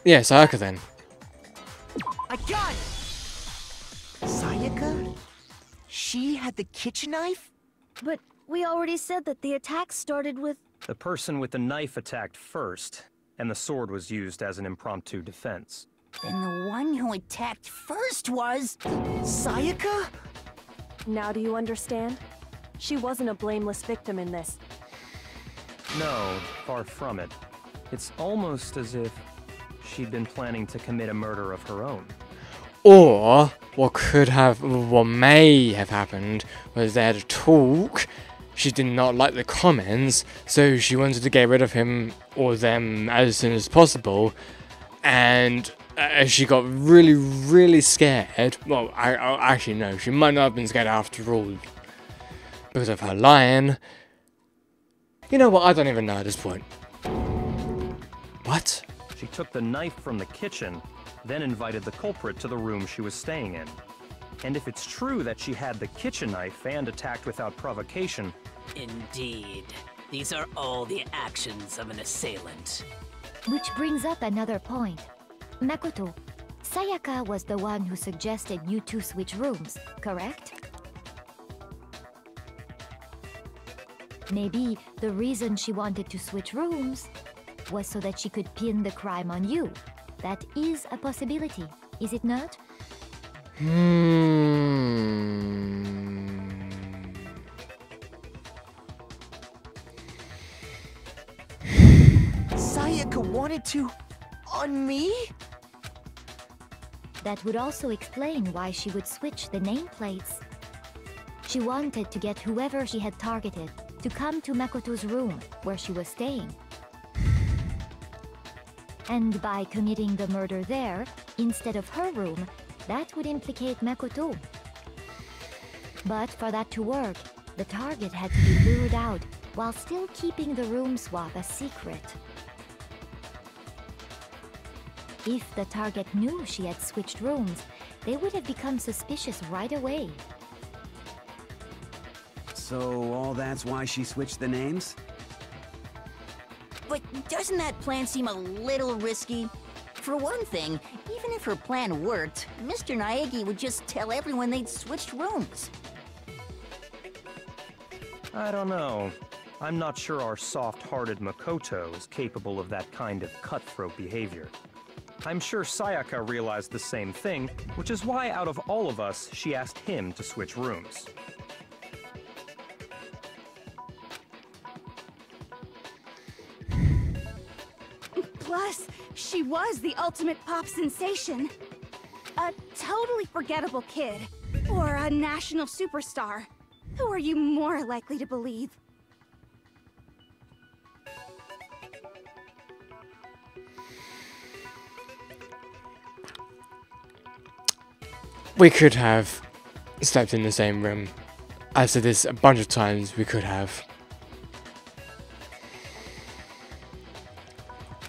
Speaker 5: Yeah, Sayaka then.
Speaker 6: I got it! Sayaka? She had the kitchen knife?
Speaker 4: But we already said that the attack started with...
Speaker 3: The person with the knife attacked first, and the sword was used as an impromptu defense.
Speaker 9: Then the one who attacked first was...
Speaker 6: Sayaka?
Speaker 13: Now do you understand? She wasn't a blameless victim in this.
Speaker 3: No, far from it. It's almost as if she'd been planning to commit a murder of her own.
Speaker 5: Or what could have, what may have happened was they had a talk. She did not like the comments, so she wanted to get rid of him or them as soon as possible. And uh, she got really, really scared. Well, I, I actually no, she might not have been scared after all because of her lion. You know what? I don't even know at this point. What?
Speaker 3: She took the knife from the kitchen, then invited the culprit to the room she was staying in. And if it's true that she had the kitchen knife and attacked without provocation...
Speaker 8: Indeed. These are all the actions of an assailant.
Speaker 7: Which brings up another point. Makoto, Sayaka was the one who suggested you two switch rooms, correct? Maybe the reason she wanted to switch rooms was so that she could pin the crime on you. That is a possibility, is it not?
Speaker 5: Hmm. *sighs*
Speaker 6: Sayaka wanted to... on me?
Speaker 7: That would also explain why she would switch the nameplates. She wanted to get whoever she had targeted to come to Makoto's room where she was staying. And by committing the murder there, instead of her room, that would implicate Makoto. But for that to work, the target had to be lured out while still keeping the room swap a secret. If the target knew she had switched rooms, they would have become suspicious right away.
Speaker 10: So all that's why she switched the names?
Speaker 9: But doesn't that plan seem a little risky? For one thing, even if her plan worked, Mr. Naegi would just tell everyone they'd switched rooms.
Speaker 3: I don't know. I'm not sure our soft-hearted Makoto is capable of that kind of cutthroat behavior. I'm sure Sayaka realized the same thing, which is why out of all of us, she asked him to switch rooms.
Speaker 12: Plus, she was the ultimate pop sensation. A totally forgettable kid. Or a national superstar. Who are you more likely to believe?
Speaker 5: We could have slept in the same room. I've said this a bunch of times, we could have.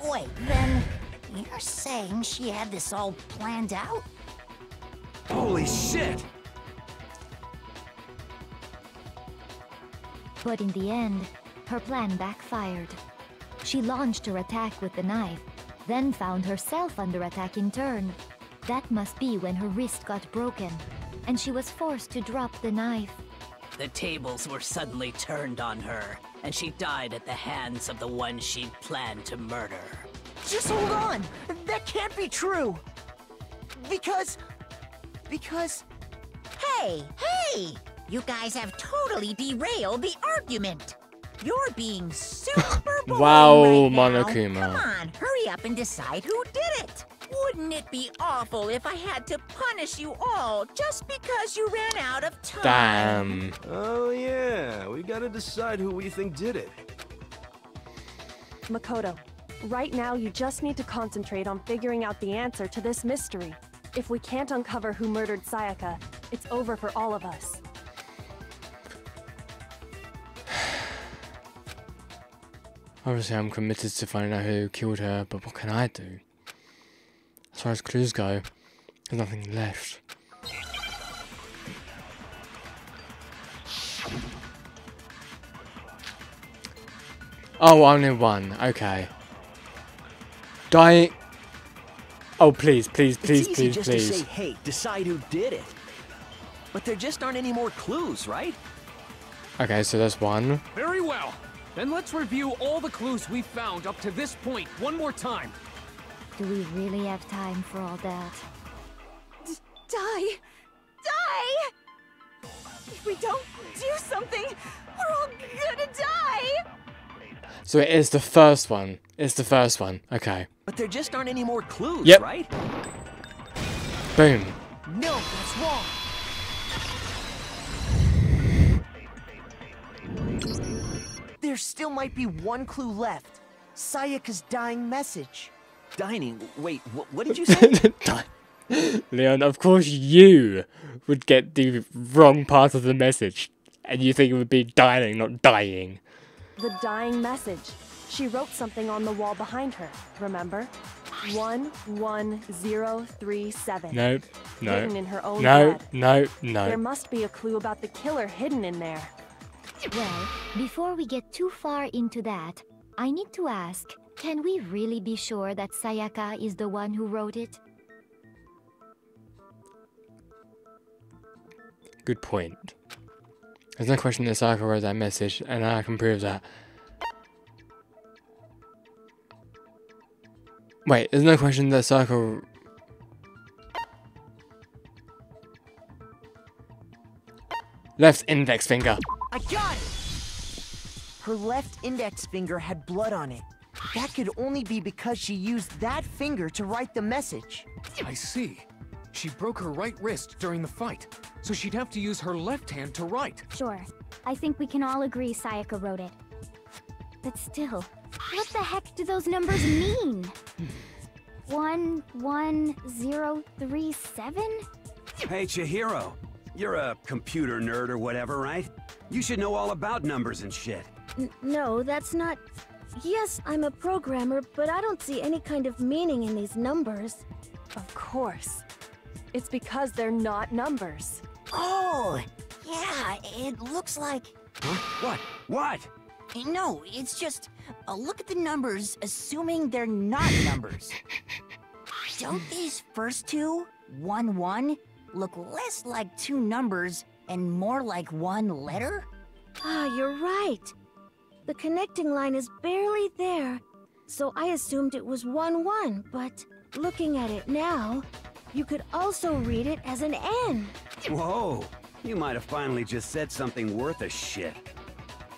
Speaker 9: Wait, then you're saying she had this all planned out?
Speaker 2: Holy shit!
Speaker 7: But in the end, her plan backfired. She launched her attack with the knife, then found herself under attack in turn. That must be when her wrist got broken, and she was forced to drop the knife.
Speaker 8: The tables were suddenly turned on her, and she died at the hands of the one she'd planned to murder.
Speaker 6: Just hold on! That can't be true! Because... Because...
Speaker 9: Hey, hey! You guys have totally derailed the argument. You're being super *laughs* boring
Speaker 5: Wow,
Speaker 9: right now.
Speaker 5: Monokuma.
Speaker 9: Come on, hurry up and decide who did it. Wouldn't it be awful if I had to punish you all just because you ran out of time?
Speaker 5: Damn.
Speaker 2: Oh yeah, we gotta decide who we think did it.
Speaker 13: Makoto, right now you just need to concentrate on figuring out the answer to this mystery. If we can't uncover who murdered Sayaka, it's over for all of us. *sighs*
Speaker 5: Obviously, I'm committed to finding out who killed her, but what can I do? As far as clues go, there's nothing left. Oh, only one. Okay. Die. Oh, please, please, please,
Speaker 11: it's easy
Speaker 5: please,
Speaker 11: just
Speaker 5: please.
Speaker 11: to say, hey, decide who did it. But there just aren't any more clues, right?
Speaker 5: Okay, so that's one.
Speaker 1: Very well. Then let's review all the clues we've found up to this point one more time.
Speaker 7: Do we really have time for all that?
Speaker 12: Die! Die! If we don't do something, we're all gonna die!
Speaker 5: So it is the first one. It's the first one. Okay.
Speaker 11: But there just aren't any more clues,
Speaker 5: Yep.
Speaker 11: right?
Speaker 5: Boom.
Speaker 6: No, that's wrong. There still might be one clue left. Sayaka's dying message.
Speaker 11: Dining. Wait, wh- what did you *laughs* say?
Speaker 5: Leon, of course you would get the wrong part of the message. And you think it would be dining, not dying.
Speaker 13: The dying message. She wrote something on the wall behind her, remember? 11037.
Speaker 5: No, no.
Speaker 13: Written in her own
Speaker 5: no,
Speaker 13: blood.
Speaker 5: no,
Speaker 13: There must be a clue about the killer hidden in there.
Speaker 7: Well, before we get too far into that, I need to ask can we really be sure that Sayaka is the one who wrote it?
Speaker 5: Good point. There's no question that Sayaka wrote that message, and I can prove that. Wait, there's no question that Sayaka... Left index finger.
Speaker 6: I got it! Her left index finger had blood on it. That could only be because she used that finger to write the message.
Speaker 1: I see. She broke her right wrist during the fight, so she'd have to use her left hand to write.
Speaker 14: Sure. I think we can all agree Sayaka wrote it. But still, what the heck do those numbers mean? One, one, zero, three, seven?
Speaker 10: Hey, Chihiro. You're a computer nerd or whatever, right? You should know all about numbers and shit.
Speaker 4: N no, that's not... Yes, I'm a programmer, but I don't see any kind of meaning in these numbers.
Speaker 13: Of course. It's because they're not numbers.
Speaker 9: Oh, yeah, it looks like...
Speaker 10: Huh? What? What?
Speaker 9: No, it's just, uh, look at the numbers, assuming they're not *laughs* numbers. Don't these first two, 1 1, look less like two numbers and more like one letter?
Speaker 4: Ah, you're right. The connecting line is barely there, so I assumed it was 1-1, but looking at it now, you could also read it as an N.
Speaker 10: Whoa, you might have finally just said something worth a shit.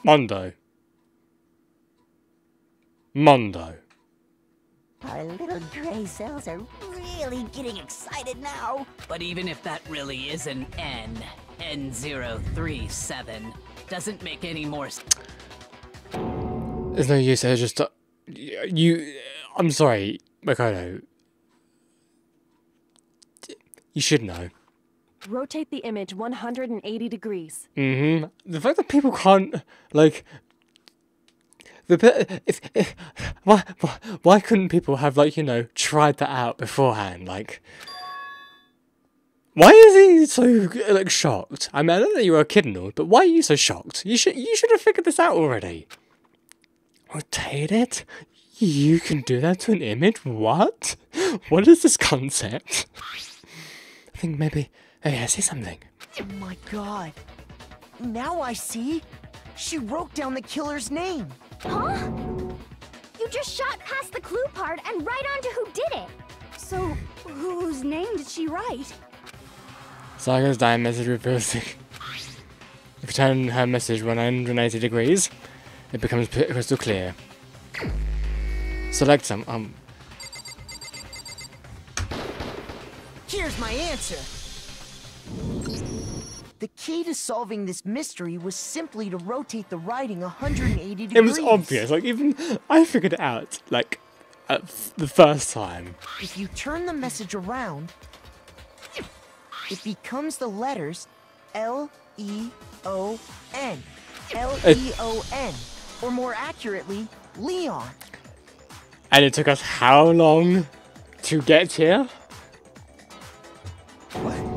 Speaker 5: Mondo. Mondo.
Speaker 9: Our little gray cells are really getting excited now.
Speaker 8: But even if that really is an N, N037, doesn't make any more sense.
Speaker 5: There's no use. There's just uh, you. I'm sorry, Makoto. You should know.
Speaker 13: Rotate the image 180 degrees.
Speaker 5: Mm-hmm. The fact that people can't like the if, if why, why why couldn't people have like you know tried that out beforehand? Like, why is he so like shocked? I mean, I know that you were a kid and all, but why are you so shocked? You should you should have figured this out already. Rotate it? You can do that to an image? What? What is this concept? I think maybe oh maybe I see something.
Speaker 6: Oh my god. Now I see. She wrote down the killer's name.
Speaker 14: Huh? You just shot past the clue part and right onto who did it.
Speaker 12: So, whose name did she write?
Speaker 5: Saga's dying message reveals the... If you turn her message 180 degrees, it becomes crystal clear. Select some, um...
Speaker 6: Here's my answer. The key to solving this mystery was simply to rotate the writing 180 degrees.
Speaker 5: It was obvious, like even I figured it out, like, at the first time.
Speaker 6: If you turn the message around, it becomes the letters L-E-O-N. L-E-O-N. Or more accurately, Leon.
Speaker 5: And it took us how long to get here? *laughs*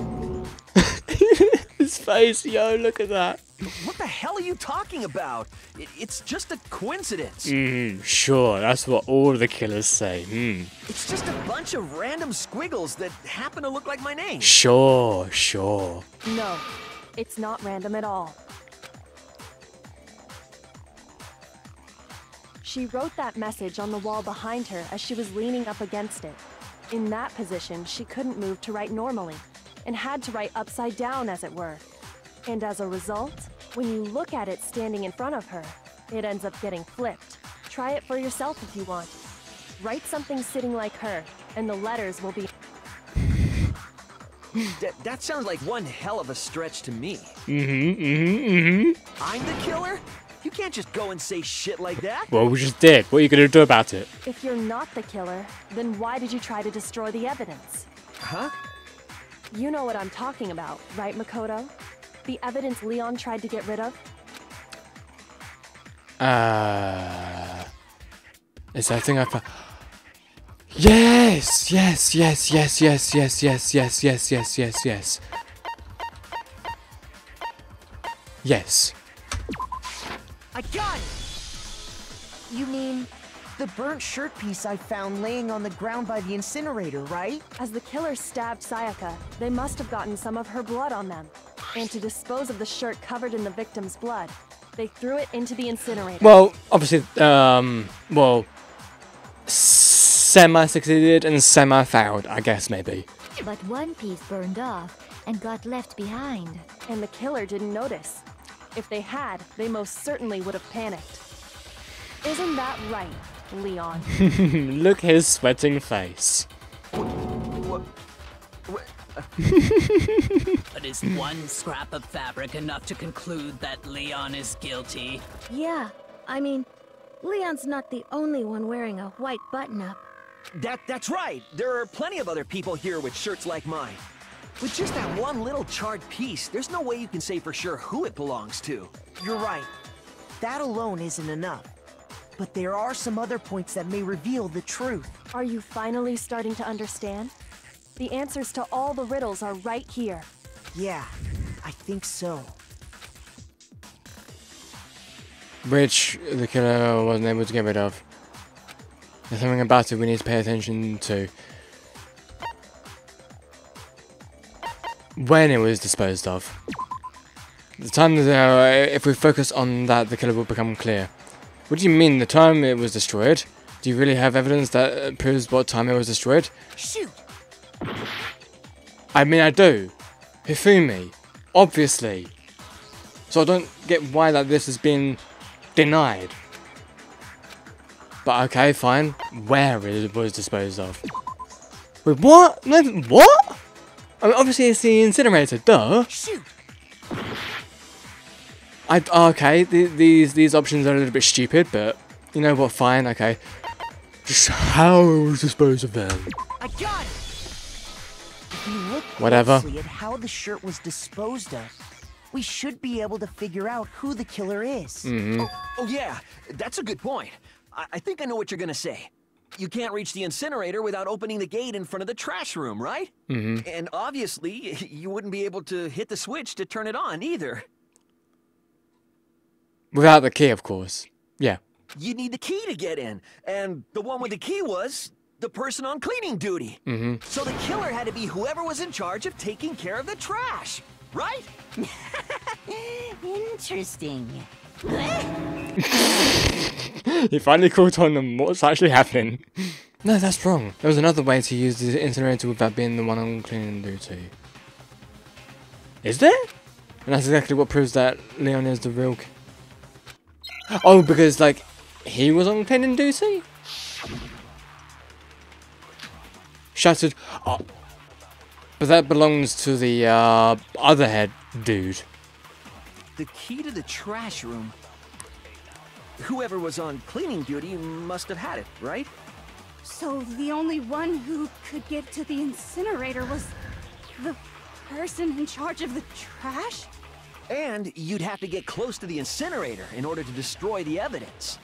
Speaker 5: His face, yo, look at that.
Speaker 11: What the hell are you talking about? It, it's just a coincidence.
Speaker 5: Mm, sure, that's what all the killers say. Hmm.
Speaker 11: It's just a bunch of random squiggles that happen to look like my name.
Speaker 5: Sure, sure.
Speaker 13: No, it's not random at all. She wrote that message on the wall behind her as she was leaning up against it. In that position, she couldn't move to write normally, and had to write upside down, as it were. And as a result, when you look at it standing in front of her, it ends up getting flipped. Try it for yourself if you want. Write something sitting like her, and the letters will be.
Speaker 11: that, that sounds like one hell of a stretch to me.
Speaker 5: Mm-hmm, mm-hmm, mm-hmm.
Speaker 11: I'm the killer? You can't just go and say shit like that.
Speaker 5: Well, we just did. What are you gonna do about it?
Speaker 13: If you're not the killer, then why did you try to destroy the evidence?
Speaker 11: Huh?
Speaker 13: You know what I'm talking about, right, Makoto? The evidence Leon tried to get rid of?
Speaker 5: Uh, is that thing I found? Yes, yes, yes, yes, yes, yes, yes, yes, yes, yes, yes, yes. Yes.
Speaker 6: I got it! You mean the burnt shirt piece I found laying on the ground by the incinerator, right?
Speaker 13: As the killer stabbed Sayaka, they must have gotten some of her blood on them. And to dispose of the shirt covered in the victim's blood, they threw it into the incinerator.
Speaker 5: Well, obviously, um, well, semi succeeded and semi failed, I guess, maybe.
Speaker 7: But one piece burned off and got left behind.
Speaker 13: And the killer didn't notice. If they had, they most certainly would have panicked. Isn't that right, Leon? *laughs*
Speaker 5: Look his sweating face. *laughs*
Speaker 8: but is one scrap of fabric enough to conclude that Leon is guilty?
Speaker 4: Yeah, I mean, Leon's not the only one wearing a white button-up.
Speaker 11: That, that's right. There are plenty of other people here with shirts like mine. With just that one little charred piece, there's no way you can say for sure who it belongs to.
Speaker 6: You're right. That alone isn't enough. But there are some other points that may reveal the truth.
Speaker 13: Are you finally starting to understand? The answers to all the riddles are right here.
Speaker 6: Yeah, I think so.
Speaker 5: Which the killer wasn't able to get rid of. There's something about it we need to pay attention to. When it was disposed of. The time, uh, if we focus on that, the killer will become clear. What do you mean, the time it was destroyed? Do you really have evidence that proves what time it was destroyed?
Speaker 6: Shoot!
Speaker 5: I mean, I do. Hifumi. Obviously. So I don't get why that this has been denied. But okay, fine. Where it was disposed of. Wait, what? No, what? I mean, obviously it's the incinerator, duh.
Speaker 6: Shoot!
Speaker 5: I, okay, th these these options are a little bit stupid, but you know what, fine, okay. Just how it was disposed of then.
Speaker 6: I got it! If you look
Speaker 5: Whatever.
Speaker 6: at how the shirt was disposed of, we should be able to figure out who the killer is.
Speaker 5: Mm-hmm.
Speaker 11: Oh, oh, yeah, that's a good point. I, I think I know what you're gonna say. You can't reach the incinerator without opening the gate in front of the trash room, right?
Speaker 5: Mm-hmm.
Speaker 11: And obviously, *laughs* you wouldn't be able to hit the switch to turn it on either.
Speaker 5: Without the key, of course. Yeah.
Speaker 11: You need the key to get in, and the one with the key was the person on cleaning duty.
Speaker 5: Mm-hmm.
Speaker 11: So the killer had to be whoever was in charge of taking care of the trash, right? *laughs*
Speaker 9: Interesting. *laughs* *laughs*
Speaker 5: he finally caught on on what's actually happening. No, that's wrong. There was another way to use the incinerator without being the one on cleaning duty. Is there? And that's exactly what proves that Leon is the real. Oh, because like he was on cleaning duty. Shattered. Oh. But that belongs to the uh, other head dude.
Speaker 11: The key to the trash room. Whoever was on cleaning duty must have had it, right?
Speaker 12: So the only one who could get to the incinerator was the person in charge of the trash?
Speaker 11: And you'd have to get close to the incinerator in order to destroy the evidence.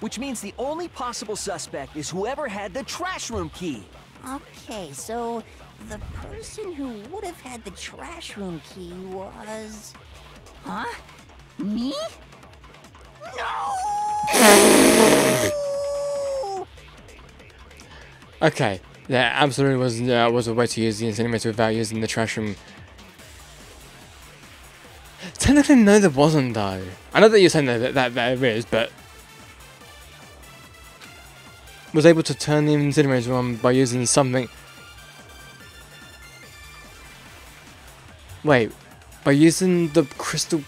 Speaker 11: Which means the only possible suspect is whoever had the trash room key.
Speaker 9: Okay, so the person who would have had the trash room key was. Huh? Me? No!
Speaker 5: Okay, there absolutely was uh, was a way to use the incinerator without using the trash room. Technically, no, there wasn't though. I know that you're saying that, that, that there is, but was able to turn the incinerator on by using something. Wait, by using the crystal.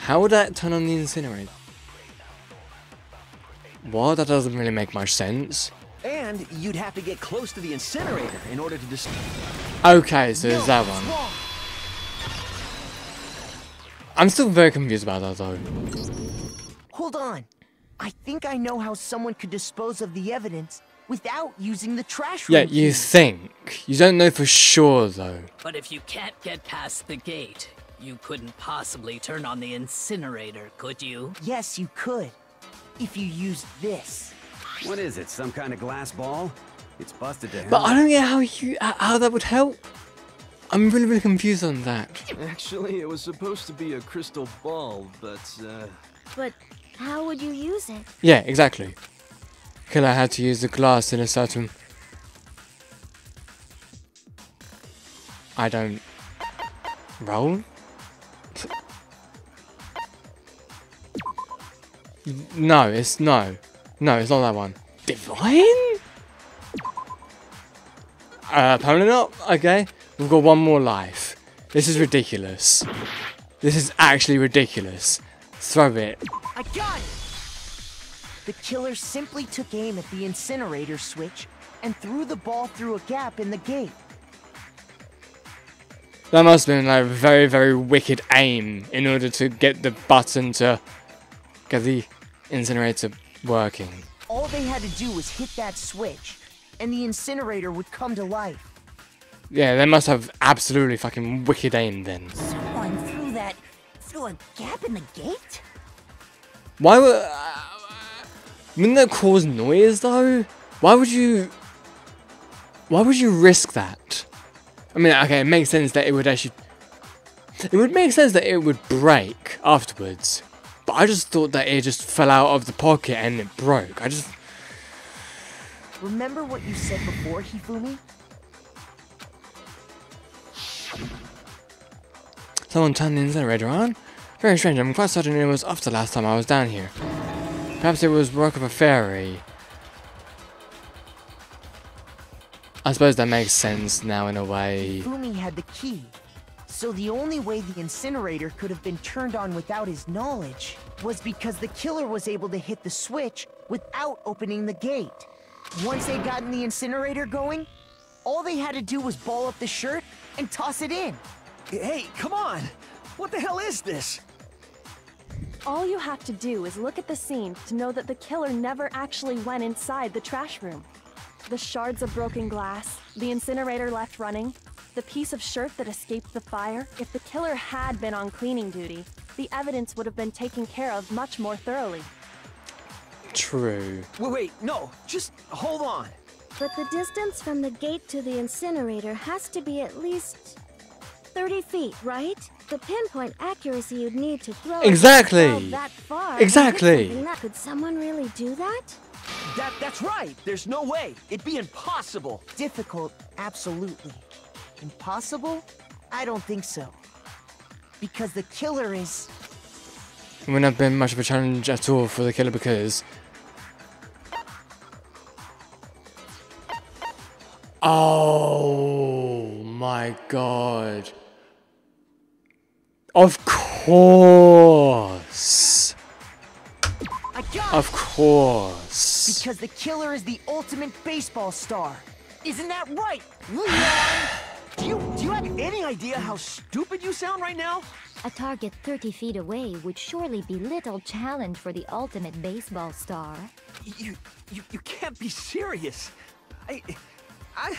Speaker 5: How would that turn on the incinerator? What? That doesn't really make much sense.
Speaker 11: And you'd have to get close to the incinerator in order to destroy.
Speaker 5: Okay, so there's that one. I'm still very confused about that though.
Speaker 6: Hold on. I think I know how someone could dispose of the evidence without using the trash room.
Speaker 5: Yeah, you think. You don't know for sure though.
Speaker 8: But if you can't get past the gate, you couldn't possibly turn on the incinerator, could you?
Speaker 6: Yes, you could. If you used this.
Speaker 10: What is it? Some kind of glass ball? It's busted to hell.
Speaker 5: But I don't get how you how that would help. I'm really really confused on that.
Speaker 2: Actually, it was supposed to be a crystal ball, but uh,
Speaker 4: But how would you use it?
Speaker 5: Yeah, exactly. Killer had to use the glass in a certain. I don't. Roll? No, it's no. No, it's not that one. Divine? Uh, apparently not. Okay. We've got one more life. This is ridiculous. This is actually ridiculous. Throw it.
Speaker 6: I got it! The killer simply took aim at the incinerator switch and threw the ball through a gap in the gate.
Speaker 5: That must have been like a very, very wicked aim in order to get the button to get the incinerator working.
Speaker 6: All they had to do was hit that switch, and the incinerator would come to life.
Speaker 5: Yeah, they must have absolutely fucking wicked aim then.
Speaker 9: Someone threw that through a gap in the gate?
Speaker 5: Why would... Uh, wouldn't that cause noise though? Why would you... Why would you risk that? I mean, okay, it makes sense that it would actually... It would make sense that it would break afterwards. But I just thought that it just fell out of the pocket and it broke. I just...
Speaker 6: Remember what you said before, Hifumi?
Speaker 5: Someone turned the incinerator on? Very strange, I'm quite certain it was off the last time I was down here. Perhaps it was work of a fairy. I suppose that makes sense now in a way.
Speaker 6: Fumi had the key, so the only way the incinerator could have been turned on without his knowledge was because the killer was able to hit the switch without opening the gate. Once they'd gotten the incinerator going, all they had to do was ball up the shirt and toss it in.
Speaker 11: Hey, come on! What the hell is this?
Speaker 13: All you have to do is look at the scene to know that the killer never actually went inside the trash room. The shards of broken glass, the incinerator left running, the piece of shirt that escaped the fire. If the killer had been on cleaning duty, the evidence would have been taken care of much more thoroughly.
Speaker 5: True.
Speaker 11: Wait, wait, no, just hold on.
Speaker 4: But the distance from the gate to the incinerator has to be at least 30 feet, right? The pinpoint accuracy you'd need to throw
Speaker 5: Exactly.
Speaker 4: that far.
Speaker 5: Exactly.
Speaker 4: Could Could someone really do that?
Speaker 11: That that's right. There's no way. It'd be impossible.
Speaker 6: Difficult, absolutely. Impossible? I don't think so. Because the killer is.
Speaker 5: It wouldn't have been much of a challenge at all for the killer because... Oh my god. Of course. Of course.
Speaker 6: Because the killer is the ultimate baseball star. Isn't that right, Leon?
Speaker 11: Do you do you have any idea how stupid you sound right now?
Speaker 7: A target 30 feet away would surely be little challenge for the ultimate baseball star.
Speaker 11: You you you can't be serious. I I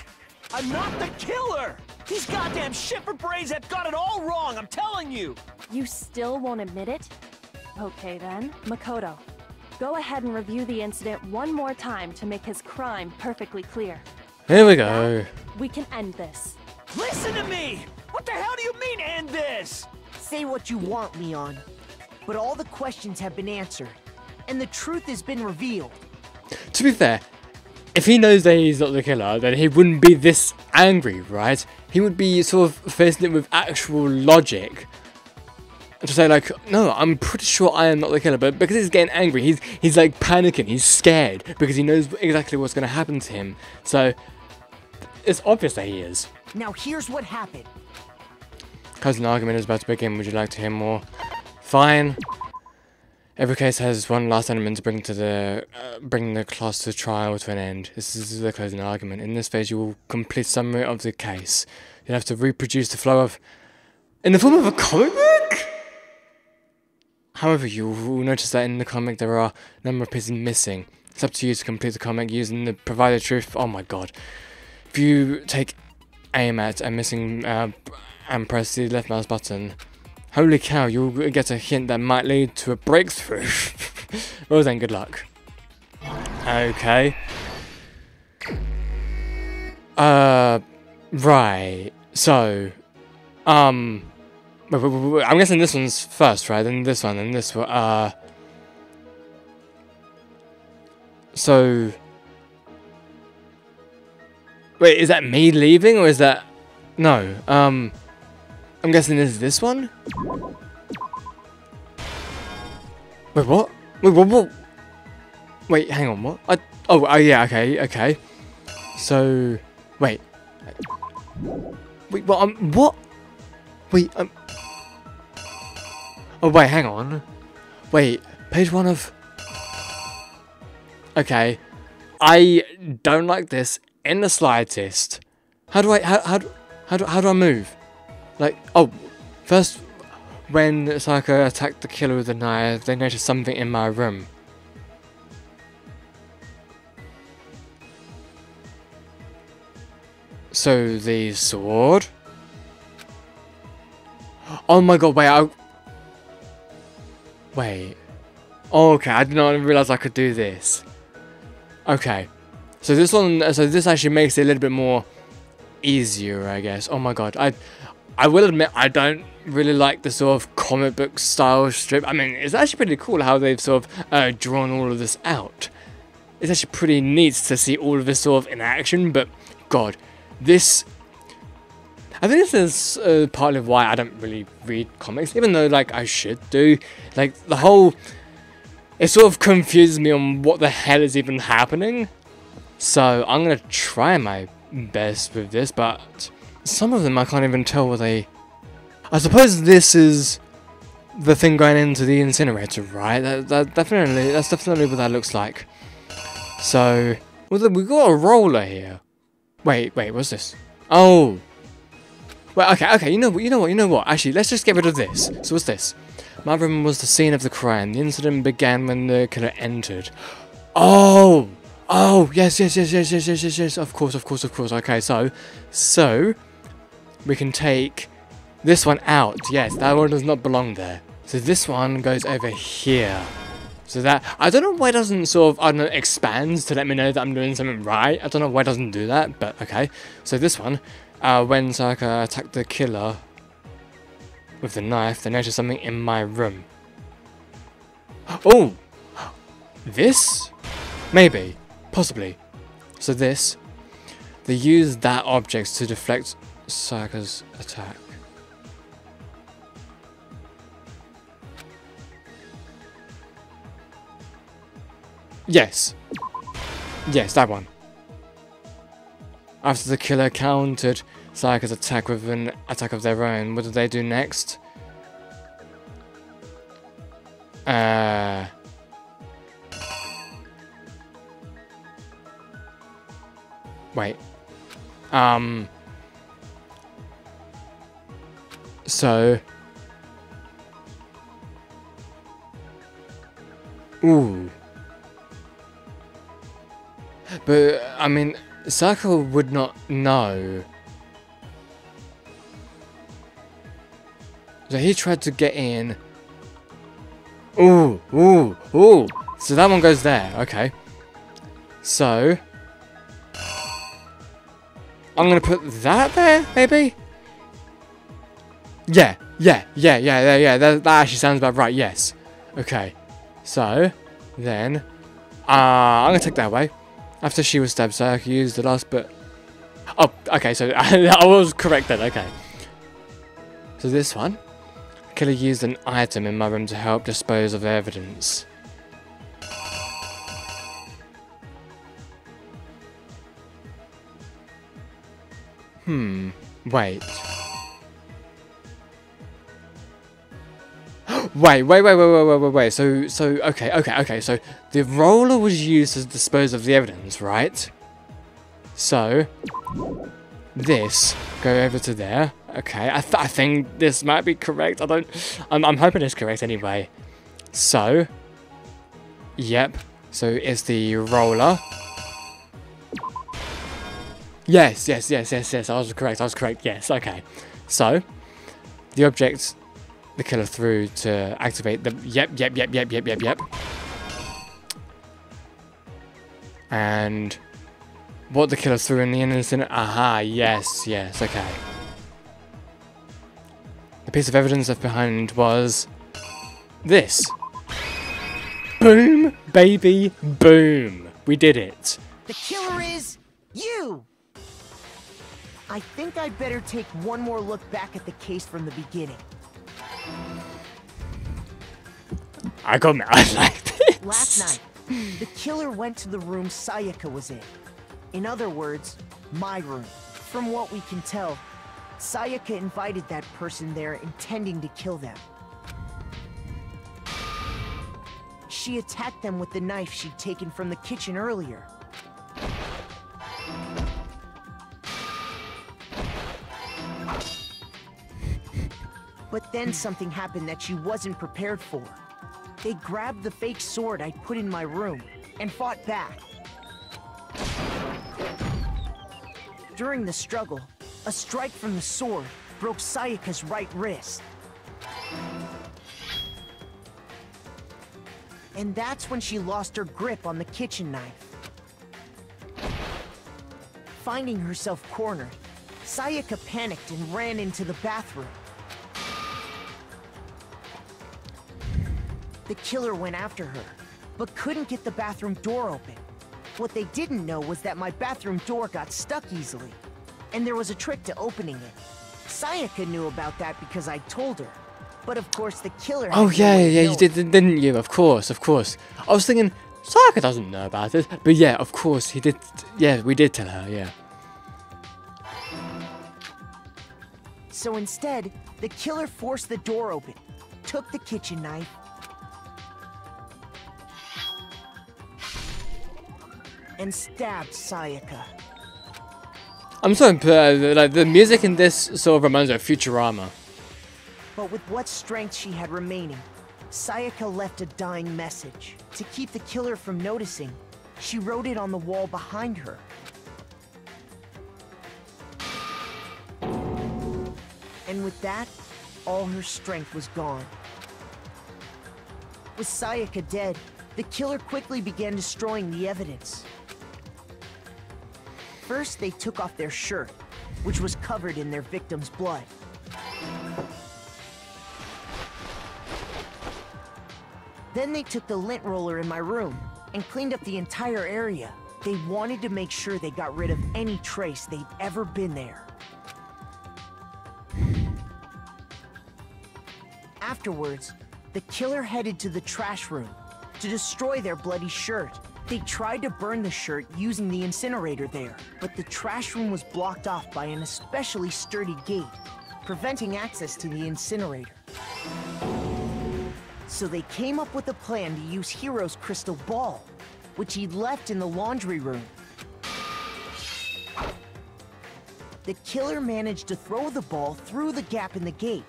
Speaker 11: I'm not the killer. These goddamn shipper brains have got it all wrong. I'm telling you.
Speaker 13: You still won't admit it? Okay then, Makoto. Go ahead and review the incident one more time to make his crime perfectly clear.
Speaker 5: Here we go.
Speaker 13: We can end this.
Speaker 11: Listen to me. What the hell do you mean end this?
Speaker 6: Say what you want, Leon. But all the questions have been answered, and the truth has been revealed.
Speaker 5: To be fair, if he knows that he's not the killer, then he wouldn't be this angry, right? He would be sort of facing it with actual logic. To say like, no, I'm pretty sure I am not the killer, but because he's getting angry, he's he's like panicking, he's scared because he knows exactly what's going to happen to him. So it's obvious that he is.
Speaker 6: Now here's what happened.
Speaker 5: Cousin argument is about to begin. Would you like to hear more? Fine. Every case has one last element to bring to the uh, bring the class to trial to an end. This is the closing argument. In this phase, you will complete summary of the case. You'll have to reproduce the flow of, in the form of a comic book. However, you will notice that in the comic there are a number of pieces missing. It's up to you to complete the comic using the provided truth. Oh my god! If you take aim at a missing uh, and press the left mouse button. Holy cow, you'll get a hint that might lead to a breakthrough. *laughs* well then, good luck. Okay. Uh, right. So, um, I'm guessing this one's first, right? Then this one, and this one. Uh, so, wait, is that me leaving or is that no? Um. I'm guessing this is this one? Wait, what? Wait, what, what? Wait, hang on, what? I, oh, oh, yeah, okay, okay. So, wait. Wait, what, um, what? Wait, um... Oh, wait, hang on. Wait, page one of... Okay. I don't like this in the slightest. How do I, how, how, how do, how do I move? Like, oh, first, when Sayaka attacked the killer with a knife, they noticed something in my room. So, the sword? Oh my god, wait, I... Wait. Oh, okay, I did not realize I could do this. Okay. So this one, so this actually makes it a little bit more easier, I guess. Oh my god, I, I will admit I don't really like the sort of comic book style strip. I mean, it's actually pretty cool how they've sort of uh, drawn all of this out. It's actually pretty neat to see all of this sort of in action, but god, this... I think this is uh, part of why I don't really read comics, even though, like, I should do. Like, the whole... It sort of confuses me on what the hell is even happening. So, I'm gonna try my best with this, but some of them I can't even tell what they... I suppose this is the thing going into the incinerator, right? That, that definitely, that's definitely what that looks like. So, well, we got a roller here. Wait, wait, what's this? Oh. Well, okay, okay, you know what, you know what, you know what? Actually, let's just get rid of this. So what's this? My room was the scene of the crime. The incident began when the killer entered. Oh! Oh, yes, yes, yes, yes, yes, yes, yes, yes, of course, of course, of course. Okay, so, so, we can take this one out. Yes, that one does not belong there. So this one goes over here. So that, I don't know why it doesn't sort of, I don't know, expands to let me know that I'm doing something right. I don't know why it doesn't do that, but okay. So this one, uh, when Sayaka attacked the killer with the knife, they noticed something in my room. Oh! This? Maybe. Possibly. So this, they use that object to deflect Sayaka's attack. Yes. Yes, that one. After the killer countered Sayaka's attack with an attack of their own, what did they do next? Uh... Wait. Um... So... Ooh. But, I mean, Sayaka would not know. So he tried to get in. Ooh, ooh, ooh. So that one goes there, okay. So, I'm gonna put that there, maybe? Yeah, yeah, yeah, yeah, yeah, yeah, that, that actually sounds about right, yes. Okay, so, then, uh, I'm gonna take that away. After she was stabbed, so I could use the last bit. Oh, okay, so *laughs* I was correct then, okay. So this one, killer used an item in my room to help dispose of evidence. Hmm, wait. Wait, wait, wait, wait, wait, wait, wait, wait. So, so, okay, okay, okay. So, the roller was used to dispose of the evidence, right? So, this, go over to there. Okay, I, th I think this might be correct. I don't, I'm, I'm hoping it's correct anyway. So, yep. So, it's the roller. Yes, yes, yes, yes, yes. I was correct. I was correct. Yes, okay. So, the object the killer threw to activate the... Yep, yep, yep, yep, yep, yep, yep. And what the killer threw in the innocent... Aha, yes, yes, okay. The piece of evidence left behind was... This. Boom, baby, boom. We did it.
Speaker 9: The killer is you!
Speaker 6: I think I'd better take one more look back at the case from the beginning.
Speaker 5: I got mad *laughs* like this.
Speaker 6: Last night, the killer went to the room Sayaka was in. In other words, my room. From what we can tell, Sayaka invited that person there intending to kill them. She attacked them with the knife she'd taken from the kitchen earlier. But then something happened that she wasn't prepared for. They grabbed the fake sword I'd put in my room and fought back. During the struggle, a strike from the sword broke Sayaka's right wrist. And that's when she lost her grip on the kitchen knife. Finding herself cornered, Sayaka panicked and ran into the bathroom. The killer went after her, but couldn't get the bathroom door open. What they didn't know was that my bathroom door got stuck easily, and there was a trick to opening it. Sayaka knew about that because I told her, but of course the killer.
Speaker 5: Oh yeah, yeah, you did, didn't you? Of course, of course. I was thinking Sayaka doesn't know about it, but yeah, of course he did. Yeah, we did tell her. Yeah.
Speaker 6: So instead, the killer forced the door open, took the kitchen knife, and stabbed Sayaka.
Speaker 5: I'm so impressed. Like the music in this sort of reminds me of Futurama.
Speaker 6: But with what strength she had remaining, Sayaka left a dying message. To keep the killer from noticing, she wrote it on the wall behind her. And with that, all her strength was gone. With Sayaka dead, the killer quickly began destroying the evidence. First, they took off their shirt, which was covered in their victim's blood. Then they took the lint roller in my room and cleaned up the entire area. They wanted to make sure they got rid of any trace they'd ever been there. Afterwards, the killer headed to the trash room to destroy their bloody shirt. They tried to burn the shirt using the incinerator there, but the trash room was blocked off by an especially sturdy gate, preventing access to the incinerator. So they came up with a plan to use Hiro's crystal ball, which he'd left in the laundry room. The killer managed to throw the ball through the gap in the gate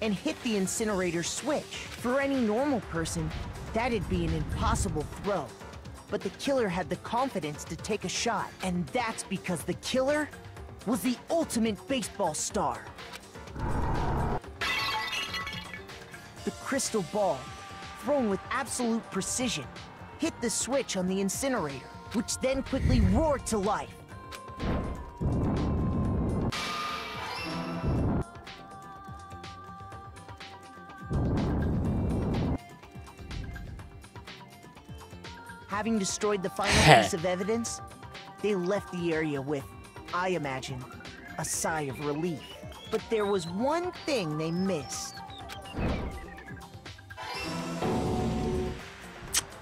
Speaker 6: and hit the incinerator switch. For any normal person, that'd be an impossible throw. But the killer had the confidence to take a shot, and that's because the killer was the ultimate baseball star. The crystal ball, thrown with absolute precision, hit the switch on the incinerator, which then quickly roared to life. Having destroyed the final piece of evidence, they left the area with, I imagine, a sigh of relief. But there was one thing they missed.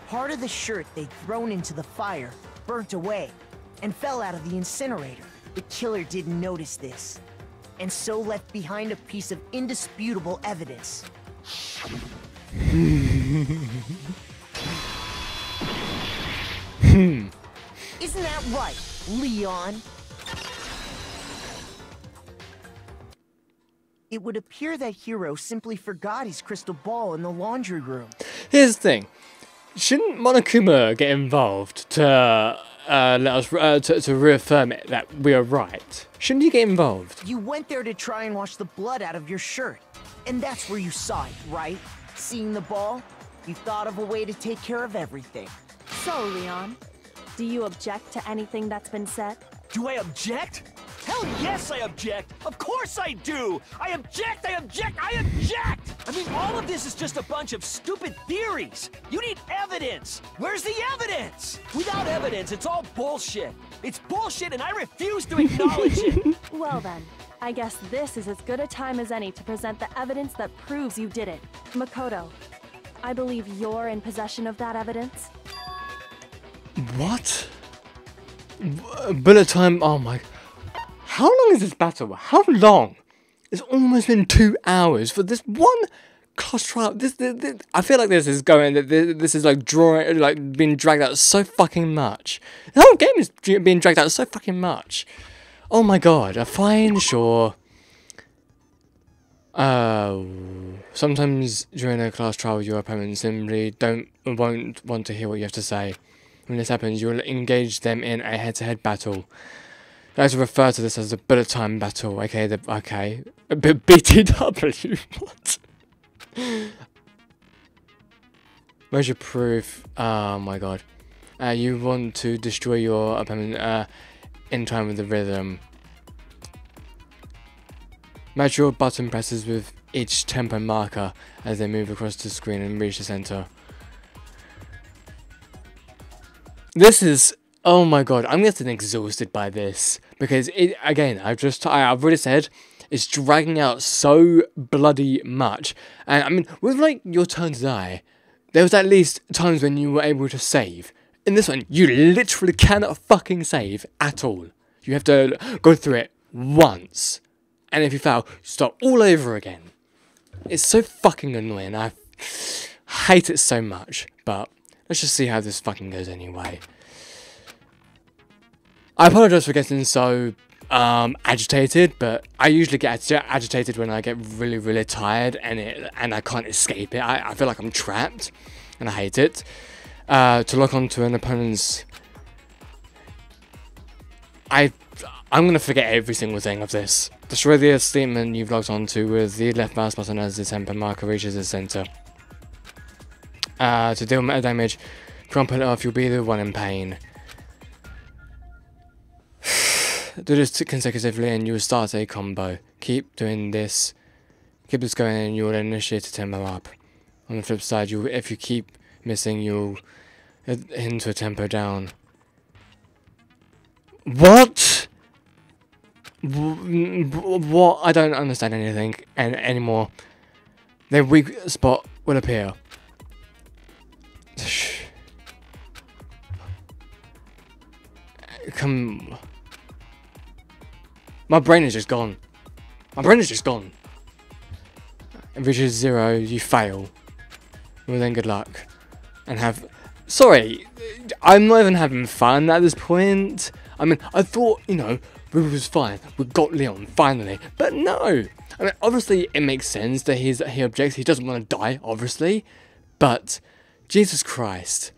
Speaker 6: Part of the shirt they'd thrown into the fire burnt away and fell out of the incinerator. The killer didn't notice this, and so left behind a piece of indisputable evidence. *laughs* Isn't that right, Leon? It would appear that Hiro simply forgot his crystal ball in the laundry room.
Speaker 5: Here's the thing. Shouldn't Monokuma get involved to uh, let us uh, to, to reaffirm it that we are right? Shouldn't he get involved?
Speaker 6: You went there to try and wash the blood out of your shirt. And that's where you saw it, right? Seeing the ball? You thought of a way to take care of everything.
Speaker 13: So, Leon, do you object to anything that's been said?
Speaker 11: Do I object? Hell Hell yes, I object! Of course I do! I object, I object, I object! I mean, all of this is just a bunch of stupid theories! You need evidence! Where's the evidence? Without evidence, it's all bullshit! It's bullshit and I refuse to acknowledge it! *laughs* *laughs*
Speaker 13: Well then, I guess this is as good a time as any to present the evidence that proves you did it. Makoto, I believe you're in possession of that evidence.
Speaker 5: What? Bullet time. Oh my. How long is this battle? How long? It's almost been two hours for this one class trial. This, this, this I feel like this is going. This, this is like drawing, like being dragged out so fucking much. The whole game is being dragged out so fucking much. Oh my god. Uh, fine, sure. Uh, sometimes during a class trial, your opponent simply don't won't want to hear what you have to say. When this happens, you will engage them in a head-to-head battle. I to refer to this as a bullet time battle. Okay, the okay, bit BTW. *laughs* what? Your proof? Oh my god. Uh, you want to destroy your opponent uh, in time with the rhythm. Match your button presses with each tempo marker as they move across the screen and reach the center. This is oh my god, I'm getting exhausted by this because it again. I've just I, I've already said it's dragging out so bloody much, and I mean with like your turn to die, there was at least times when you were able to save. In this one, you literally cannot fucking save at all. You have to go through it once, and if you fail, start all over again. It's so fucking annoying. I hate it so much, but let's just see how this fucking goes anyway. I apologize for getting so um, agitated, but I usually get ag- agitated when I get really, really tired and it and I can't escape it. I, I feel like I'm trapped, and I hate it. Uh, to lock onto an opponent's, I I'm gonna forget every single thing of this. Destroy the statement you've logged onto with the left mouse button as the temper marker reaches the center. Uh, to deal meta damage, crumple it off, you'll be the one in pain. *sighs* Do this consecutively and you will start a combo. Keep doing this. Keep this going and you will initiate a tempo up. On the flip side, you if you keep missing, you'll into a tempo down. What? What? I don't understand anything an- anymore. Their weak spot will appear. Come. My brain is just gone. My brain is just gone. If it reaches zero, you fail. Well then, good luck. And have. Sorry, I'm not even having fun at this point. I mean, I thought, you know, we was fine. We got Leon finally, but no. I mean, obviously it makes sense that he's he objects. He doesn't want to die, obviously, but Jesus Christ.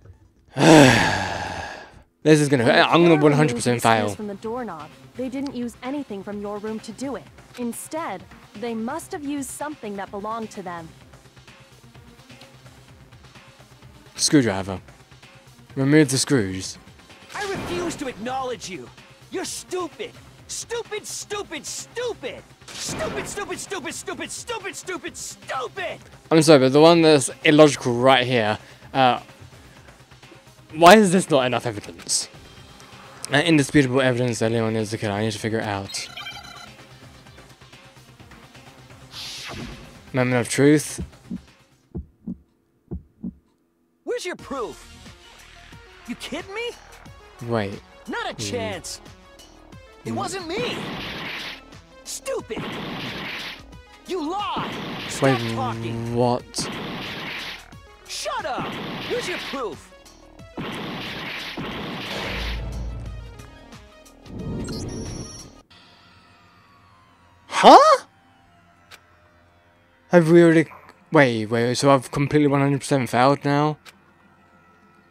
Speaker 5: *sighs* this is gonna. I'm gonna 100% fail.
Speaker 13: From the doorknob, they didn't use anything from your room to do it. Instead, they must have used something that belonged to them.
Speaker 5: Screwdriver. Remove the screws.
Speaker 11: I refuse to acknowledge you! You're stupid! Stupid, stupid, stupid! Stupid, stupid, stupid, stupid, stupid, stupid, stupid!
Speaker 5: I'm sorry, but the one that's illogical right here. Uh, why is this not enough evidence? Uh, indisputable evidence that Leon is the killer. I need to figure it out. Moment of truth.
Speaker 11: Where's your proof? You kidding me?
Speaker 5: Wait.
Speaker 11: Not a
Speaker 5: Hmm.
Speaker 11: chance! It wasn't me! Stupid! You lied! Stop
Speaker 5: Wait.
Speaker 11: talking!
Speaker 5: What?
Speaker 11: Shut up! Where's your proof?
Speaker 5: Huh? Have we already? Wait, wait. So I've completely 100% failed now.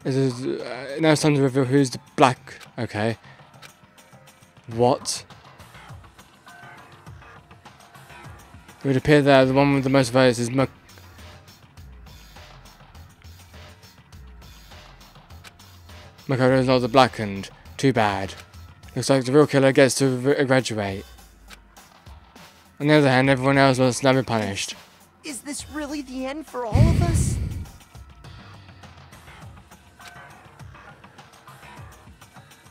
Speaker 5: Is it, uh, now it's time to reveal who's the black? Okay. What? It would appear that the one with the most votes is Mak- Makoto is not the blackened. Too bad. Looks like the real killer gets to graduate. On the other hand, everyone else was never be punished.
Speaker 6: Is this really the end for all of us?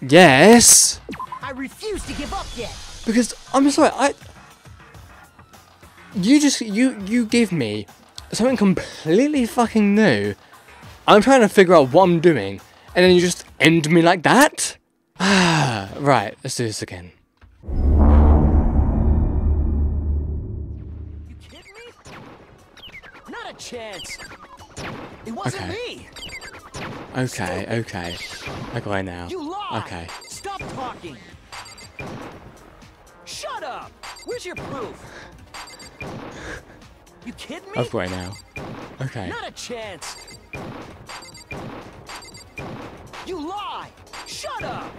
Speaker 5: Yes!
Speaker 6: I refuse to give up yet.
Speaker 5: Because, I'm sorry, I... You just, you, you give me something completely fucking new. I'm trying to figure out what I'm doing, and then you just end me like that? Ah, *sighs* right, let's do this again.
Speaker 11: You kidding me? Not a chance. It wasn't
Speaker 5: Okay.
Speaker 11: me.
Speaker 5: Okay, okay. I got it now.
Speaker 11: You
Speaker 5: Okay.
Speaker 11: Stop talking. Shut up. Where's your proof? You kidding me?
Speaker 5: It now. Okay.
Speaker 11: Not a chance. You lie. Shut up.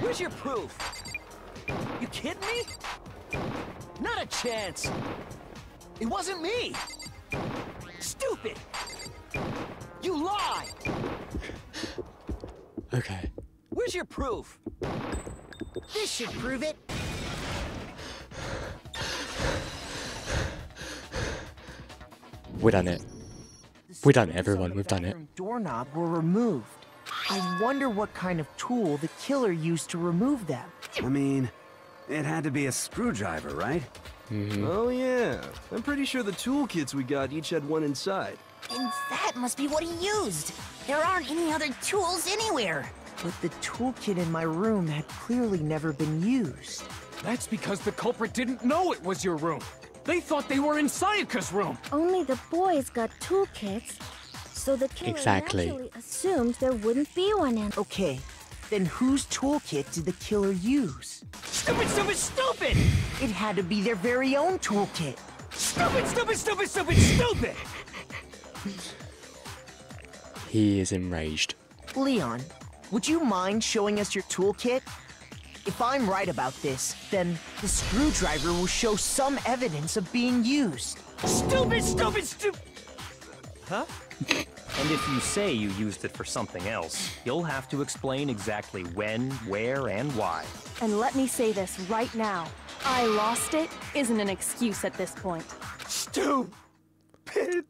Speaker 11: Where's your proof? You kidding me? Not a chance. It wasn't me. Stupid. You lie.
Speaker 5: Okay.
Speaker 11: Where's your proof?
Speaker 9: This should prove it.
Speaker 5: We done it. We done it, everyone. We've done it.
Speaker 6: Doorknob were removed. I wonder what kind of tool the killer used to remove them.
Speaker 10: I mean, it had to be a screwdriver, right? Mm-hmm.
Speaker 2: Oh yeah, I'm pretty sure the toolkits we got each had one inside.
Speaker 9: And that must be what he used. There aren't any other tools anywhere.
Speaker 6: But the toolkit in my room had clearly never been used.
Speaker 1: That's because the culprit didn't know it was your room. They thought they were in Sayaka's room.
Speaker 4: Only the boys got toolkits, so the killer
Speaker 5: Exactly.
Speaker 4: naturally assumed there wouldn't be one in.
Speaker 6: Okay, then whose toolkit did the killer use?
Speaker 11: Stupid, stupid, stupid!
Speaker 6: It had to be their very own toolkit.
Speaker 11: Stupid, stupid, stupid, stupid, stupid!
Speaker 5: He is enraged.
Speaker 6: Leon, would you mind showing us your toolkit? If I'm right about this, then the screwdriver will show some evidence of being used.
Speaker 11: Stupid, stupid, stupid!
Speaker 3: Huh? *laughs* and if you say you used it for something else, you'll have to explain exactly when, where, and why.
Speaker 13: And let me say this right now. I lost it isn't an excuse at this point.
Speaker 11: Stupid. Stupid.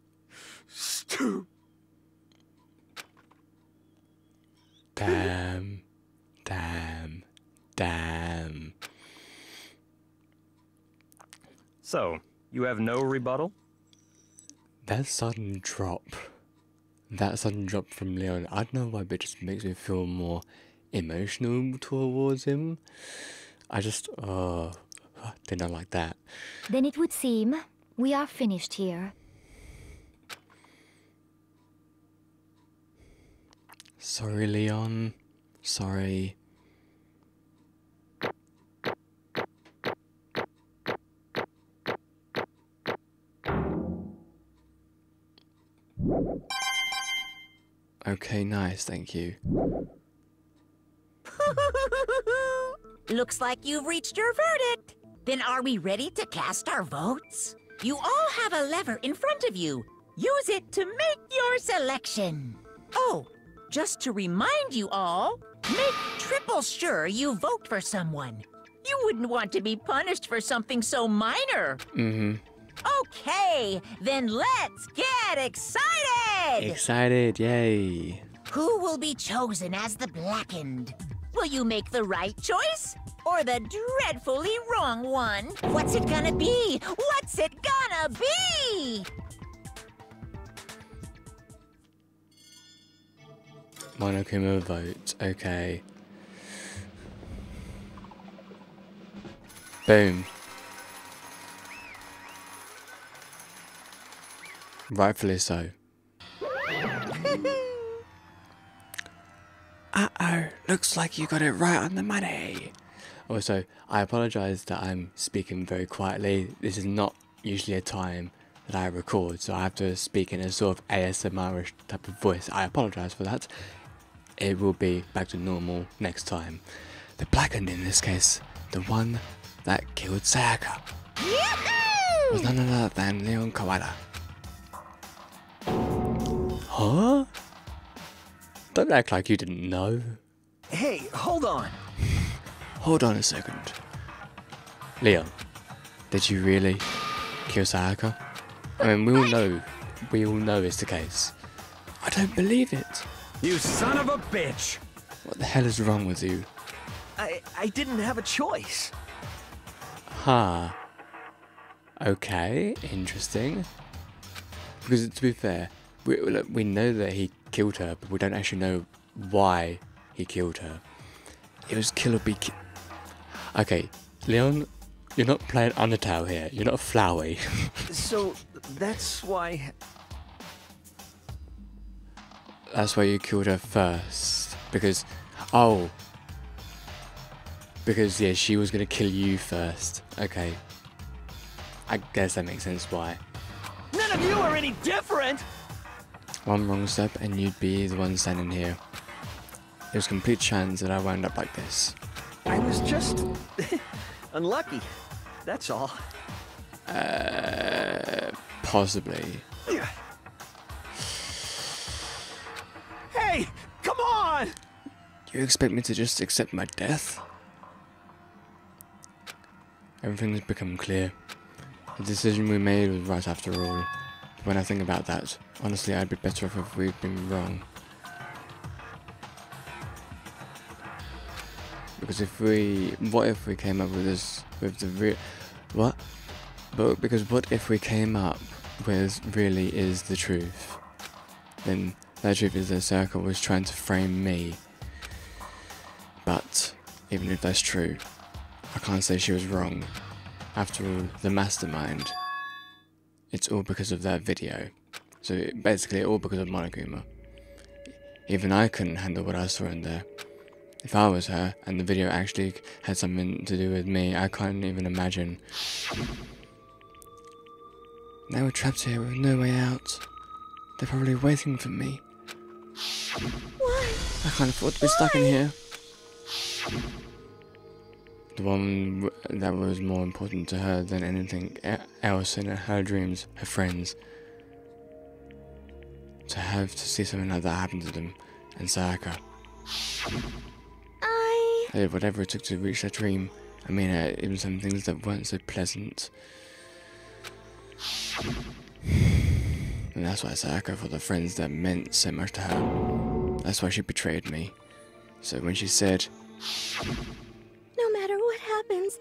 Speaker 5: Damn. Damn. Damn.
Speaker 3: So, you have no rebuttal?
Speaker 5: That sudden drop. That sudden drop from Leon. I don't know why, but it just makes me feel more emotional towards him. I just, uh, *sighs* did not like that.
Speaker 7: Then it would seem we are finished here.
Speaker 5: Sorry, Leon. Sorry. Okay, nice, thank you. *laughs*
Speaker 9: Looks like you've reached your verdict. Then are we ready to cast our votes? You all have a lever in front of you. Use it to make your selection. Oh, just to remind you all, make triple sure you vote for someone. You wouldn't want to be punished for something so minor.
Speaker 5: Mm-hmm.
Speaker 9: Okay, then let's get excited!
Speaker 5: Excited, yay.
Speaker 9: Who will be chosen as the Blackened? Will you make the right choice? Or the dreadfully wrong one? What's it gonna be? What's it gonna be?
Speaker 5: Monokuma vote, okay. Boom. Rightfully so. *laughs* Uh-oh, looks like you got it right on the money. Also, I apologise that I'm speaking very quietly. This is not usually a time that I record, so I have to speak in a sort of ASMR type of voice. I apologise for that. It will be back to normal next time. The blackened in this case, the one that killed Sayaka, was none other than Leon Kuwata. Huh? Don't act like you didn't know.
Speaker 11: Hey, hold on. *sighs*
Speaker 5: Hold on a second. Leon, did you really kill Sayaka? I mean, we all know, we all know it's the case. I don't believe it.
Speaker 11: You son of a bitch!
Speaker 5: What the hell is wrong with you?
Speaker 11: I, I didn't have a choice.
Speaker 5: Huh. Okay, interesting. Because to be fair, we, look, we know that he killed her, but we don't actually know why he killed her. It was kill or be ki Okay, Leon, you're not playing Undertale here. You're not a Flowey. *laughs*
Speaker 11: so, that's why...
Speaker 5: That's why you killed her first. Because, oh. Because, yeah, she was going to kill you first. Okay. I guess that makes sense why.
Speaker 11: None of you are any different!
Speaker 5: One wrong step and you'd be the one standing here. It was complete chance that I wound up like this.
Speaker 11: I was just... *laughs* unlucky. That's all.
Speaker 5: Uh, possibly.
Speaker 11: Hey, come on!
Speaker 5: You expect me to just accept my death? Everything's become clear. The decision we made was right after all. When I think about that, honestly I'd be better off if we'd been wrong. Because if we, what if we came up with this, with the real, what? But because what if we came up with really is the truth? Then that truth is that Circle was trying to frame me. But even if that's true, I can't say she was wrong. After all, the mastermind. It's all because of that video. So basically all because of Monokuma. Even I couldn't handle what I saw in there. If I was her, and the video actually had something to do with me, I can't even imagine. Now we're trapped here with no way out. They're probably waiting for me.
Speaker 4: Why?
Speaker 5: I can't afford to be stuck in here. The one that was more important to her than anything else in her dreams, her friends. To have to see something like that happen to them, and Sayaka.
Speaker 4: I...
Speaker 5: I did whatever it took to reach that dream. I mean, uh, even some things that weren't so pleasant. *sighs* *sighs* And that's why Sayaka for the friends that meant so much to her. That's why she betrayed me. So when she said,
Speaker 4: No matter what happens,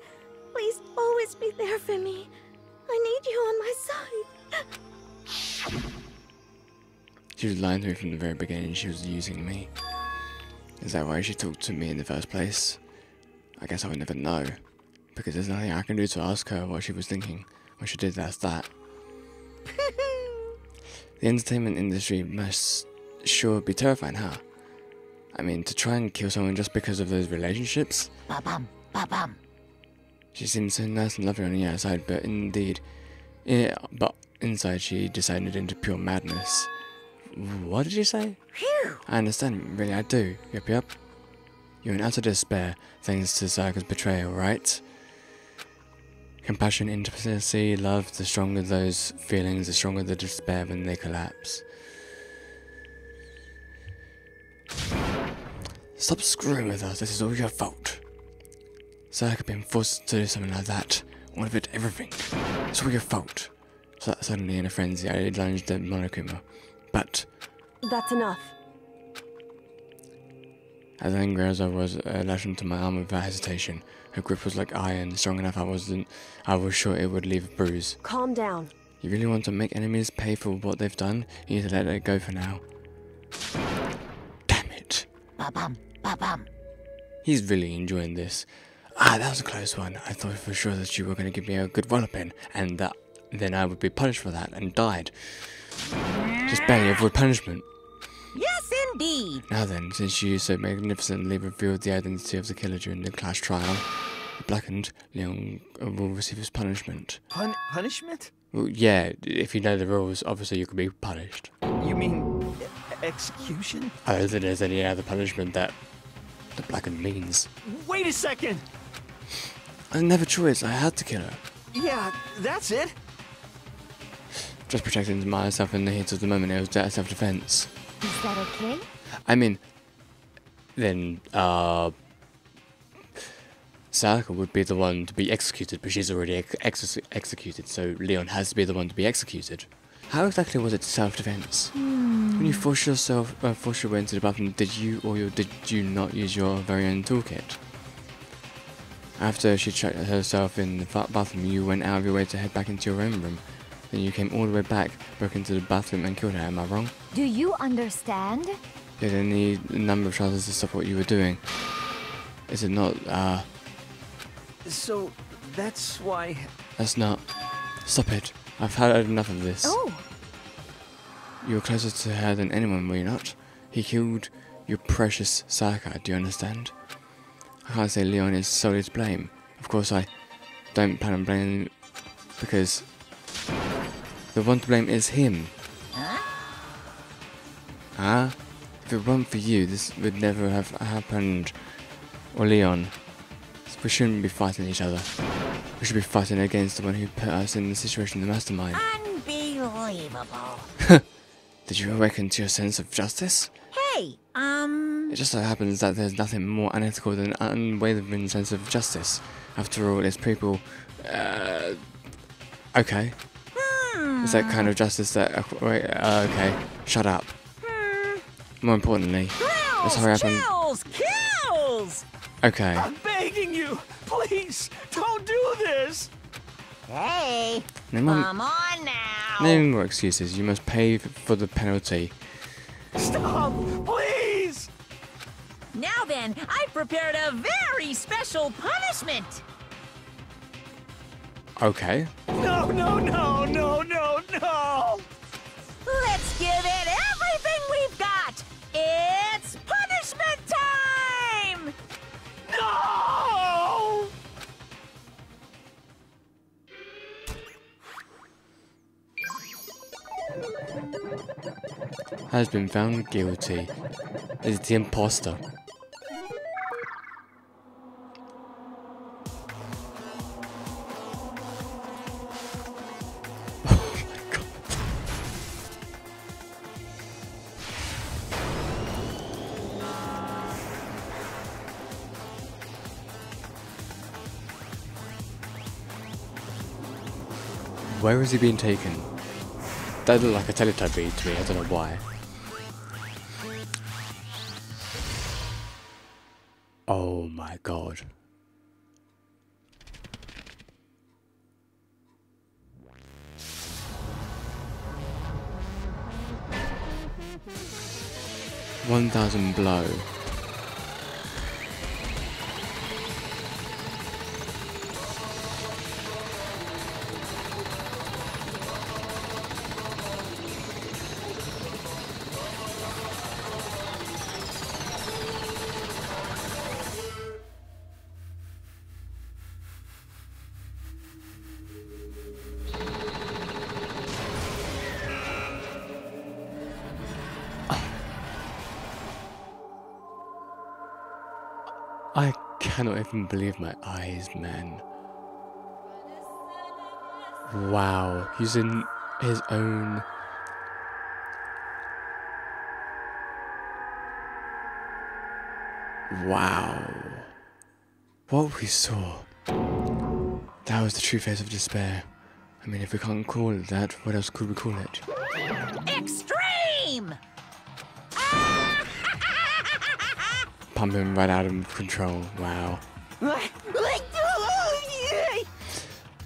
Speaker 4: please always be there for me. I need you on my side.
Speaker 5: She was lying to me from the very beginning. She was using me. Is that why she talked to me in the first place? I guess I would never know. Because there's nothing I can do to ask her what she was thinking. When she did, that's that. *laughs* the entertainment industry must sure be terrifying, huh? I mean, to try and kill someone just because of those relationships?
Speaker 9: Ba-bum, ba-bum.
Speaker 5: She seemed so nice and lovely on the outside, but indeed, yeah, but inside she descended into pure madness. What did you say?
Speaker 9: Phew.
Speaker 5: I understand, really, I do. Yep, yep. You're in utter despair, thanks to Sayaka's betrayal, right? Compassion, intimacy, love, the stronger those feelings, the stronger the despair when they collapse. Stop screwing with us, this is all your fault. Sayaka being forced to do something like that, all of it, everything. It's all your fault. So suddenly in a frenzy, I lunged at Monokuma. But
Speaker 13: That's enough.
Speaker 5: as angry as I was, I lashed into my arm without hesitation. Her grip was like iron, strong enough I wasn't I was sure it would leave a bruise.
Speaker 13: Calm down.
Speaker 5: You really want to make enemies pay for what they've done? You need to let it go for now. Damn it.
Speaker 9: Ba-bum, ba-bum.
Speaker 5: He's really enjoying this. Ah, that was a close one. I thought for sure that you were going to give me a good walloping, and that then I would be punished for that and died. Just barely avoid punishment.
Speaker 9: Yes, indeed.
Speaker 5: Now then, since you so magnificently revealed the identity of the killer during the class trial, the blackened Leon will receive his punishment.
Speaker 11: Pun punishment?
Speaker 5: Well, yeah, if you know the rules, obviously you could be punished.
Speaker 11: You mean execution?
Speaker 5: I don't think there's any other punishment that the blackened means.
Speaker 11: Wait a second!
Speaker 5: I never choice, I had to kill her.
Speaker 11: Yeah, that's it.
Speaker 5: Just protecting myself in the heat of the moment, it was self-defense.
Speaker 7: Is that okay?
Speaker 5: I mean, then uh, Sayaka would be the one to be executed, but she's already ex ex executed, so Leon has to be the one to be executed. How exactly was it self-defense? When you forced yourself, uh, forced your way into the bathroom, did you or your, did you not use your very own toolkit? After she checked herself in the bathroom, you went out of your way to head back into your own room. Then you came all the way back, broke into the bathroom and killed her, am I wrong?
Speaker 7: Do you understand?
Speaker 5: You had any number of chances to stop what you were doing. Is it not, uh...
Speaker 11: So, that's why...
Speaker 5: That's not... Stop it. I've had enough of this.
Speaker 7: Oh!
Speaker 5: You were closer to her than anyone, were you not? He killed your precious Sayaka, do you understand? I can't say Leon is solely to blame. Of course, I don't plan on blaming because the one to blame is him.
Speaker 9: Huh?
Speaker 5: Ah? If it weren't for you, this would never have happened. Or Leon. We shouldn't be fighting each other. We should be fighting against the one who put us in the situation, the mastermind.
Speaker 9: Unbelievable. *laughs*
Speaker 5: Did you awaken to your sense of justice?
Speaker 9: Hey, um...
Speaker 5: It just so happens that there's nothing more unethical than an unwavering sense of justice. After all, it's people... Uh, okay. It's that kind of justice that... Uh, wait, uh, okay. Shut up.
Speaker 9: Hmm.
Speaker 5: More importantly, let's hurry up and...
Speaker 9: Kills! Kills!
Speaker 5: Okay.
Speaker 11: I'm begging you! Please! Don't do this!
Speaker 9: Hey!
Speaker 5: No, Mum-
Speaker 9: Come on now!
Speaker 5: No more excuses. You must pay for the penalty.
Speaker 11: Stop! Please!
Speaker 9: Now then, I've prepared a very special punishment!
Speaker 5: Okay.
Speaker 11: No, no, no, no, no, no!
Speaker 9: Let's give it everything we've got! It's punishment time!
Speaker 11: No!
Speaker 5: Has been found guilty. Is the imposter. Where is he being taken? That looked like a Teletubby to me, I don't know why. Oh my god. One thousand blow. Even believe my eyes, man. Wow, using his own. Wow. What we saw. That was the true face of despair. I mean, if we can't call it that, what else could we call it?
Speaker 9: Extreme!
Speaker 5: Pumping right out of control. Wow.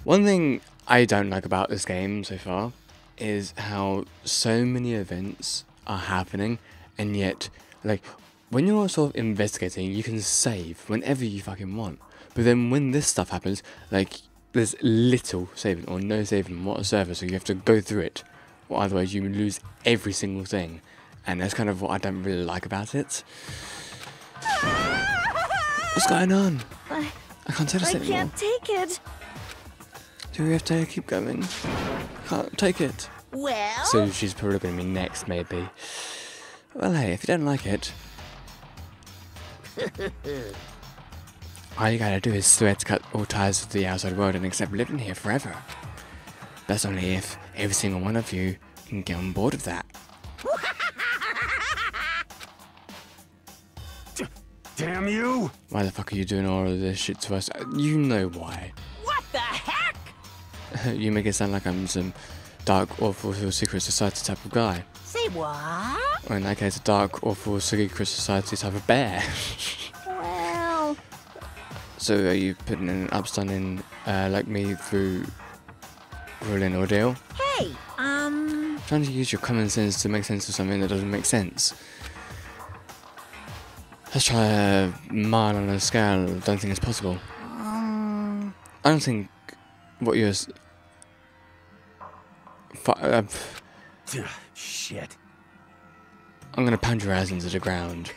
Speaker 5: One thing I don't like about this game so far is how so many events are happening, and yet, like, when you're sort of investigating, you can save whenever you fucking want. But then when this stuff happens, like, there's little saving or no saving whatsoever, so you have to go through it, or otherwise you lose every single thing. And that's kind of what I don't really like about it. What's going on?
Speaker 4: I,
Speaker 5: I can't this
Speaker 4: I
Speaker 5: anymore.
Speaker 4: can't take it.
Speaker 5: Do we have to keep going? Can't take it.
Speaker 9: Well?
Speaker 5: So she's probably going to be next, maybe. Well, hey, if you don't like it, *laughs* all you gotta do is swear to cut all ties with the outside world and accept living here forever. That's only if every single one of you can get on board with that. *laughs*
Speaker 10: Damn you!
Speaker 5: Why the fuck are you doing all of this shit to us? You know why.
Speaker 8: What the heck? *laughs*
Speaker 5: you make it sound like I'm some dark, awful, secret society type of guy.
Speaker 9: Say what?
Speaker 5: Or in that case, a dark, awful, secret society type of bear. *laughs*
Speaker 9: Well,
Speaker 5: so are you putting an upstanding uh, like me through an ordeal?
Speaker 9: hey, um,
Speaker 5: Trying to use your common sense to make sense of something that doesn't make sense. Let's try a mile on a scale. Don't think it's possible.
Speaker 9: um,
Speaker 5: I don't think what you're. Uh,
Speaker 10: Shit.
Speaker 5: I'm gonna pound your ass into the ground.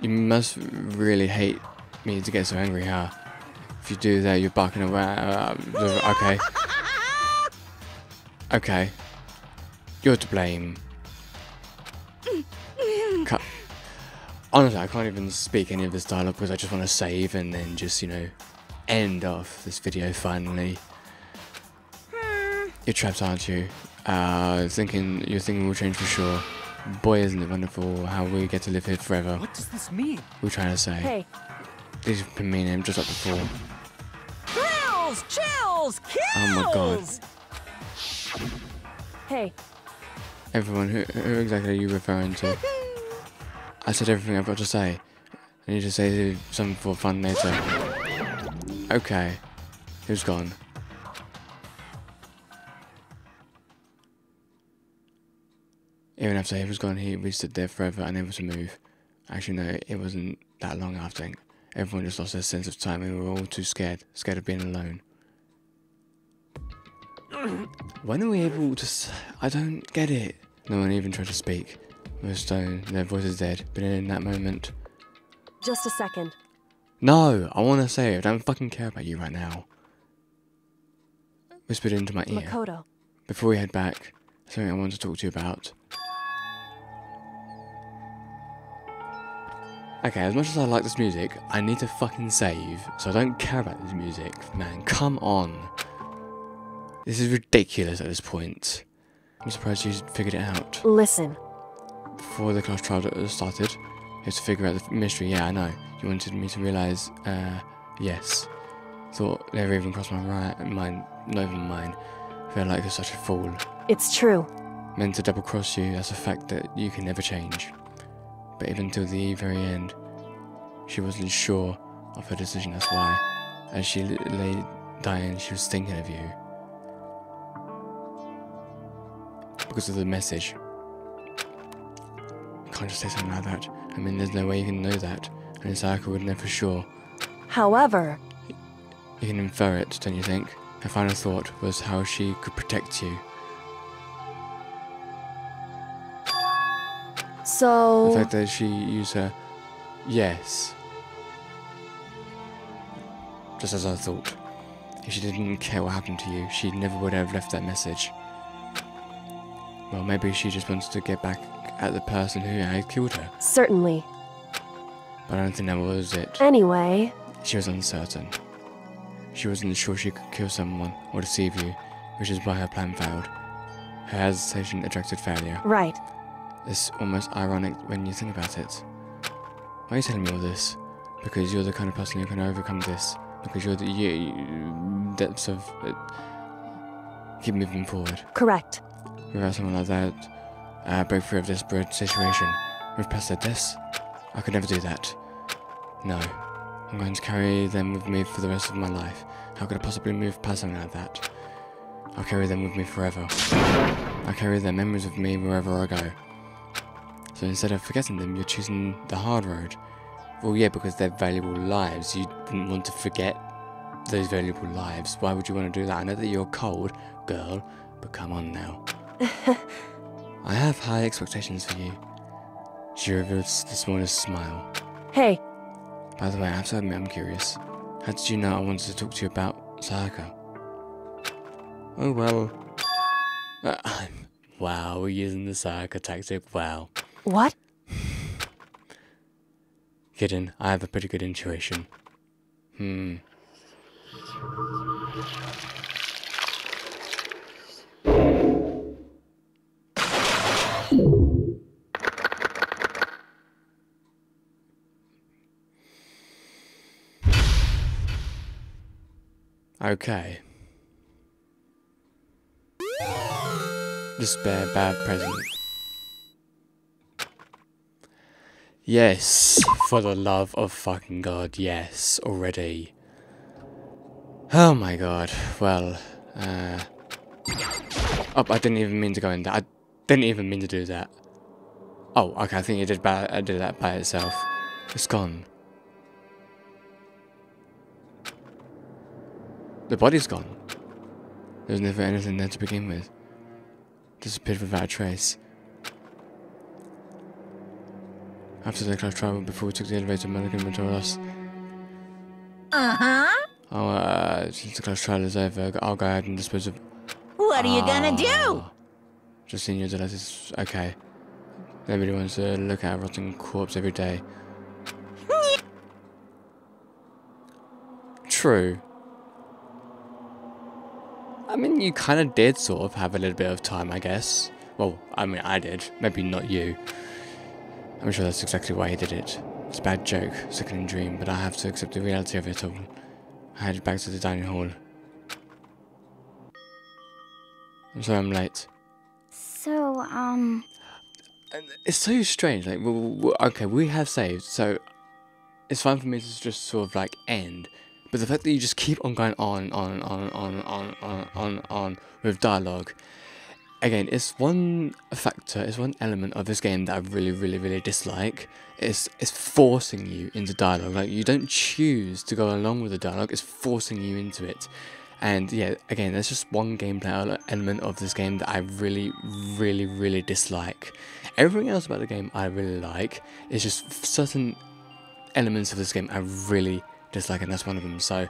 Speaker 5: you must really hate me to get so angry, huh? If you do that, you're barking around. Uh, okay. Okay. You're to blame. Cut. Honestly, I can't even speak any of this dialogue because I just want to save and then just, you know, end off this video finally. You're trapped, aren't you? Uh, thinking your thinking will change for sure. Boy, isn't it wonderful how we get to live here forever.
Speaker 11: What does this mean?
Speaker 5: We're trying to say.
Speaker 13: Hey,
Speaker 5: These have been meaning just like before.
Speaker 8: Chills! Chills! Kills!
Speaker 5: Oh my god.
Speaker 13: hey,
Speaker 5: Everyone, who, who exactly are you referring to? *laughs* I said everything I've got to say. I need to say something for fun later. Okay. Who's gone? Even after he was gone, he we stood there forever, unable to move. Actually, no, it wasn't that long after. Everyone just lost their sense of time and we were all too scared, scared of being alone. *coughs* When are we able to? S- I don't get it. No one even tried to speak. We were stone, their voices dead. But in that moment,
Speaker 13: just a second.
Speaker 5: no, I want to say I don't fucking care about you right now. Whispered into my ear.
Speaker 13: Makoto.
Speaker 5: Before we head back, something I want to talk to you about. Okay, as much as I like this music, I need to fucking save, so I don't care about this music. Man, come on. This is ridiculous at this point. I'm surprised you figured it out.
Speaker 13: Listen,
Speaker 5: Before the class trial started, you had to figure out the mystery. Yeah, I know. You wanted me to realise, uh, yes. Thought never even crossed my right mind, not even mine. Feel like you're such a fool.
Speaker 13: It's true.
Speaker 5: Meant to double cross you, that's a fact that you can never change. But even till the very end, she wasn't sure of her decision, that's why. As she lay dying, she was thinking of you. Because of the message. You can't just say something like that. I mean, there's no way you can know that. And Sayaka would know for sure.
Speaker 13: However,
Speaker 5: You can infer it, don't you think? Her final thought was how she could protect you. The fact that she used her yes. Just as I thought. If she didn't care what happened to you, she never would have left that message. Well, maybe she just wanted to get back at the person who had killed her.
Speaker 13: certainly.
Speaker 5: But I don't think that was it.
Speaker 13: Anyway,
Speaker 5: She was uncertain. She wasn't sure she could kill someone or deceive you, which is why her plan failed. Her hesitation attracted failure.
Speaker 13: right.
Speaker 5: It's almost ironic when you think about it. Why are you telling me all this? Because you're the kind of person who can overcome this. Because you're the you, you- depths of it. Keep moving forward.
Speaker 13: Correct.
Speaker 5: Without someone like that, uh, break free of this situation. Move past their deaths. I could never do that. No. I'm going to carry them with me for the rest of my life. How could I possibly move past something like that? I'll carry them with me forever. I'll carry their memories with me wherever I go. So instead of forgetting them, you're choosing the hard road. Well, yeah, because they're valuable lives. You wouldn't want to forget those valuable lives. Why would you want to do that? I know that you're cold, girl, but come on now. *laughs* I have high expectations for you. She revealed the smallest smile.
Speaker 13: Hey,
Speaker 5: By the way, I have to admit I'm curious. How did you know I wanted to talk to you about Sayaka? Oh well. Uh, *laughs* wow, we're using the Sayaka tactic. Wow.
Speaker 13: What?
Speaker 5: Kitten, I have a pretty good intuition. Hmm. Okay. Despair, bad present. Yes, for the love of fucking god, yes, already. Oh my god, well, uh... Oh, I didn't even mean to go in there. I didn't even mean to do that. Oh, okay, I think it did, by, I did that by itself. It's gone. The body's gone. There's never anything there to begin with. Disappeared without a trace. After the clock travel, before we took the elevator, Mannequin told us.
Speaker 9: Uh-huh.
Speaker 5: Oh, uh, since the class trial is over, I'll go ahead and dispose of...
Speaker 9: What are you gonna do?
Speaker 5: Ah. Just seeing your delights okay. Nobody wants to look at a rotting corpse every day. *laughs* True. I mean, you kind of did sort of have a little bit of time, I guess. Well, I mean, I did. Maybe not you. I'm sure that's exactly why he did it. It's a bad joke, sickening dream, but I have to accept the reality of it all. I headed back to the dining hall. I'm sorry I'm late.
Speaker 14: So, um,
Speaker 5: It's so strange. Like, w w okay, we have saved, so it's fine for me to just sort of like end. But the fact that you just keep on going on, on, on, on, on, on, on, on with dialogue, again, it's one factor, it's one element of this game that I really, really, really dislike. It's it's forcing you into dialogue. Like you don't choose to go along with the dialogue. It's forcing you into it. And yeah, again, there's just one gameplay element of this game that I really, really, really dislike. Everything else about the game I really like. It's just certain elements of this game I really dislike, and that's one of them. So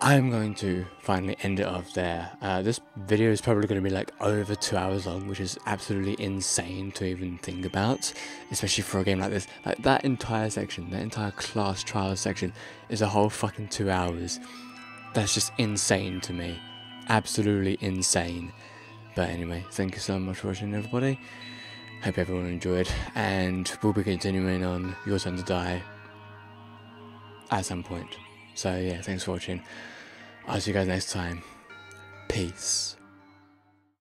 Speaker 5: I'm going to finally end it off there. Uh, this video is probably going to be like over two hours long, which is absolutely insane to even think about, especially for a game like this. Like that entire section, that entire class trial section, is a whole fucking two hours. That's just insane to me. Absolutely insane. But anyway, thank you so much for watching, everybody. Hope everyone enjoyed, and we'll be continuing on Your Turn to Die at some point. So yeah, thanks for watching. I'll see you guys next time. Peace.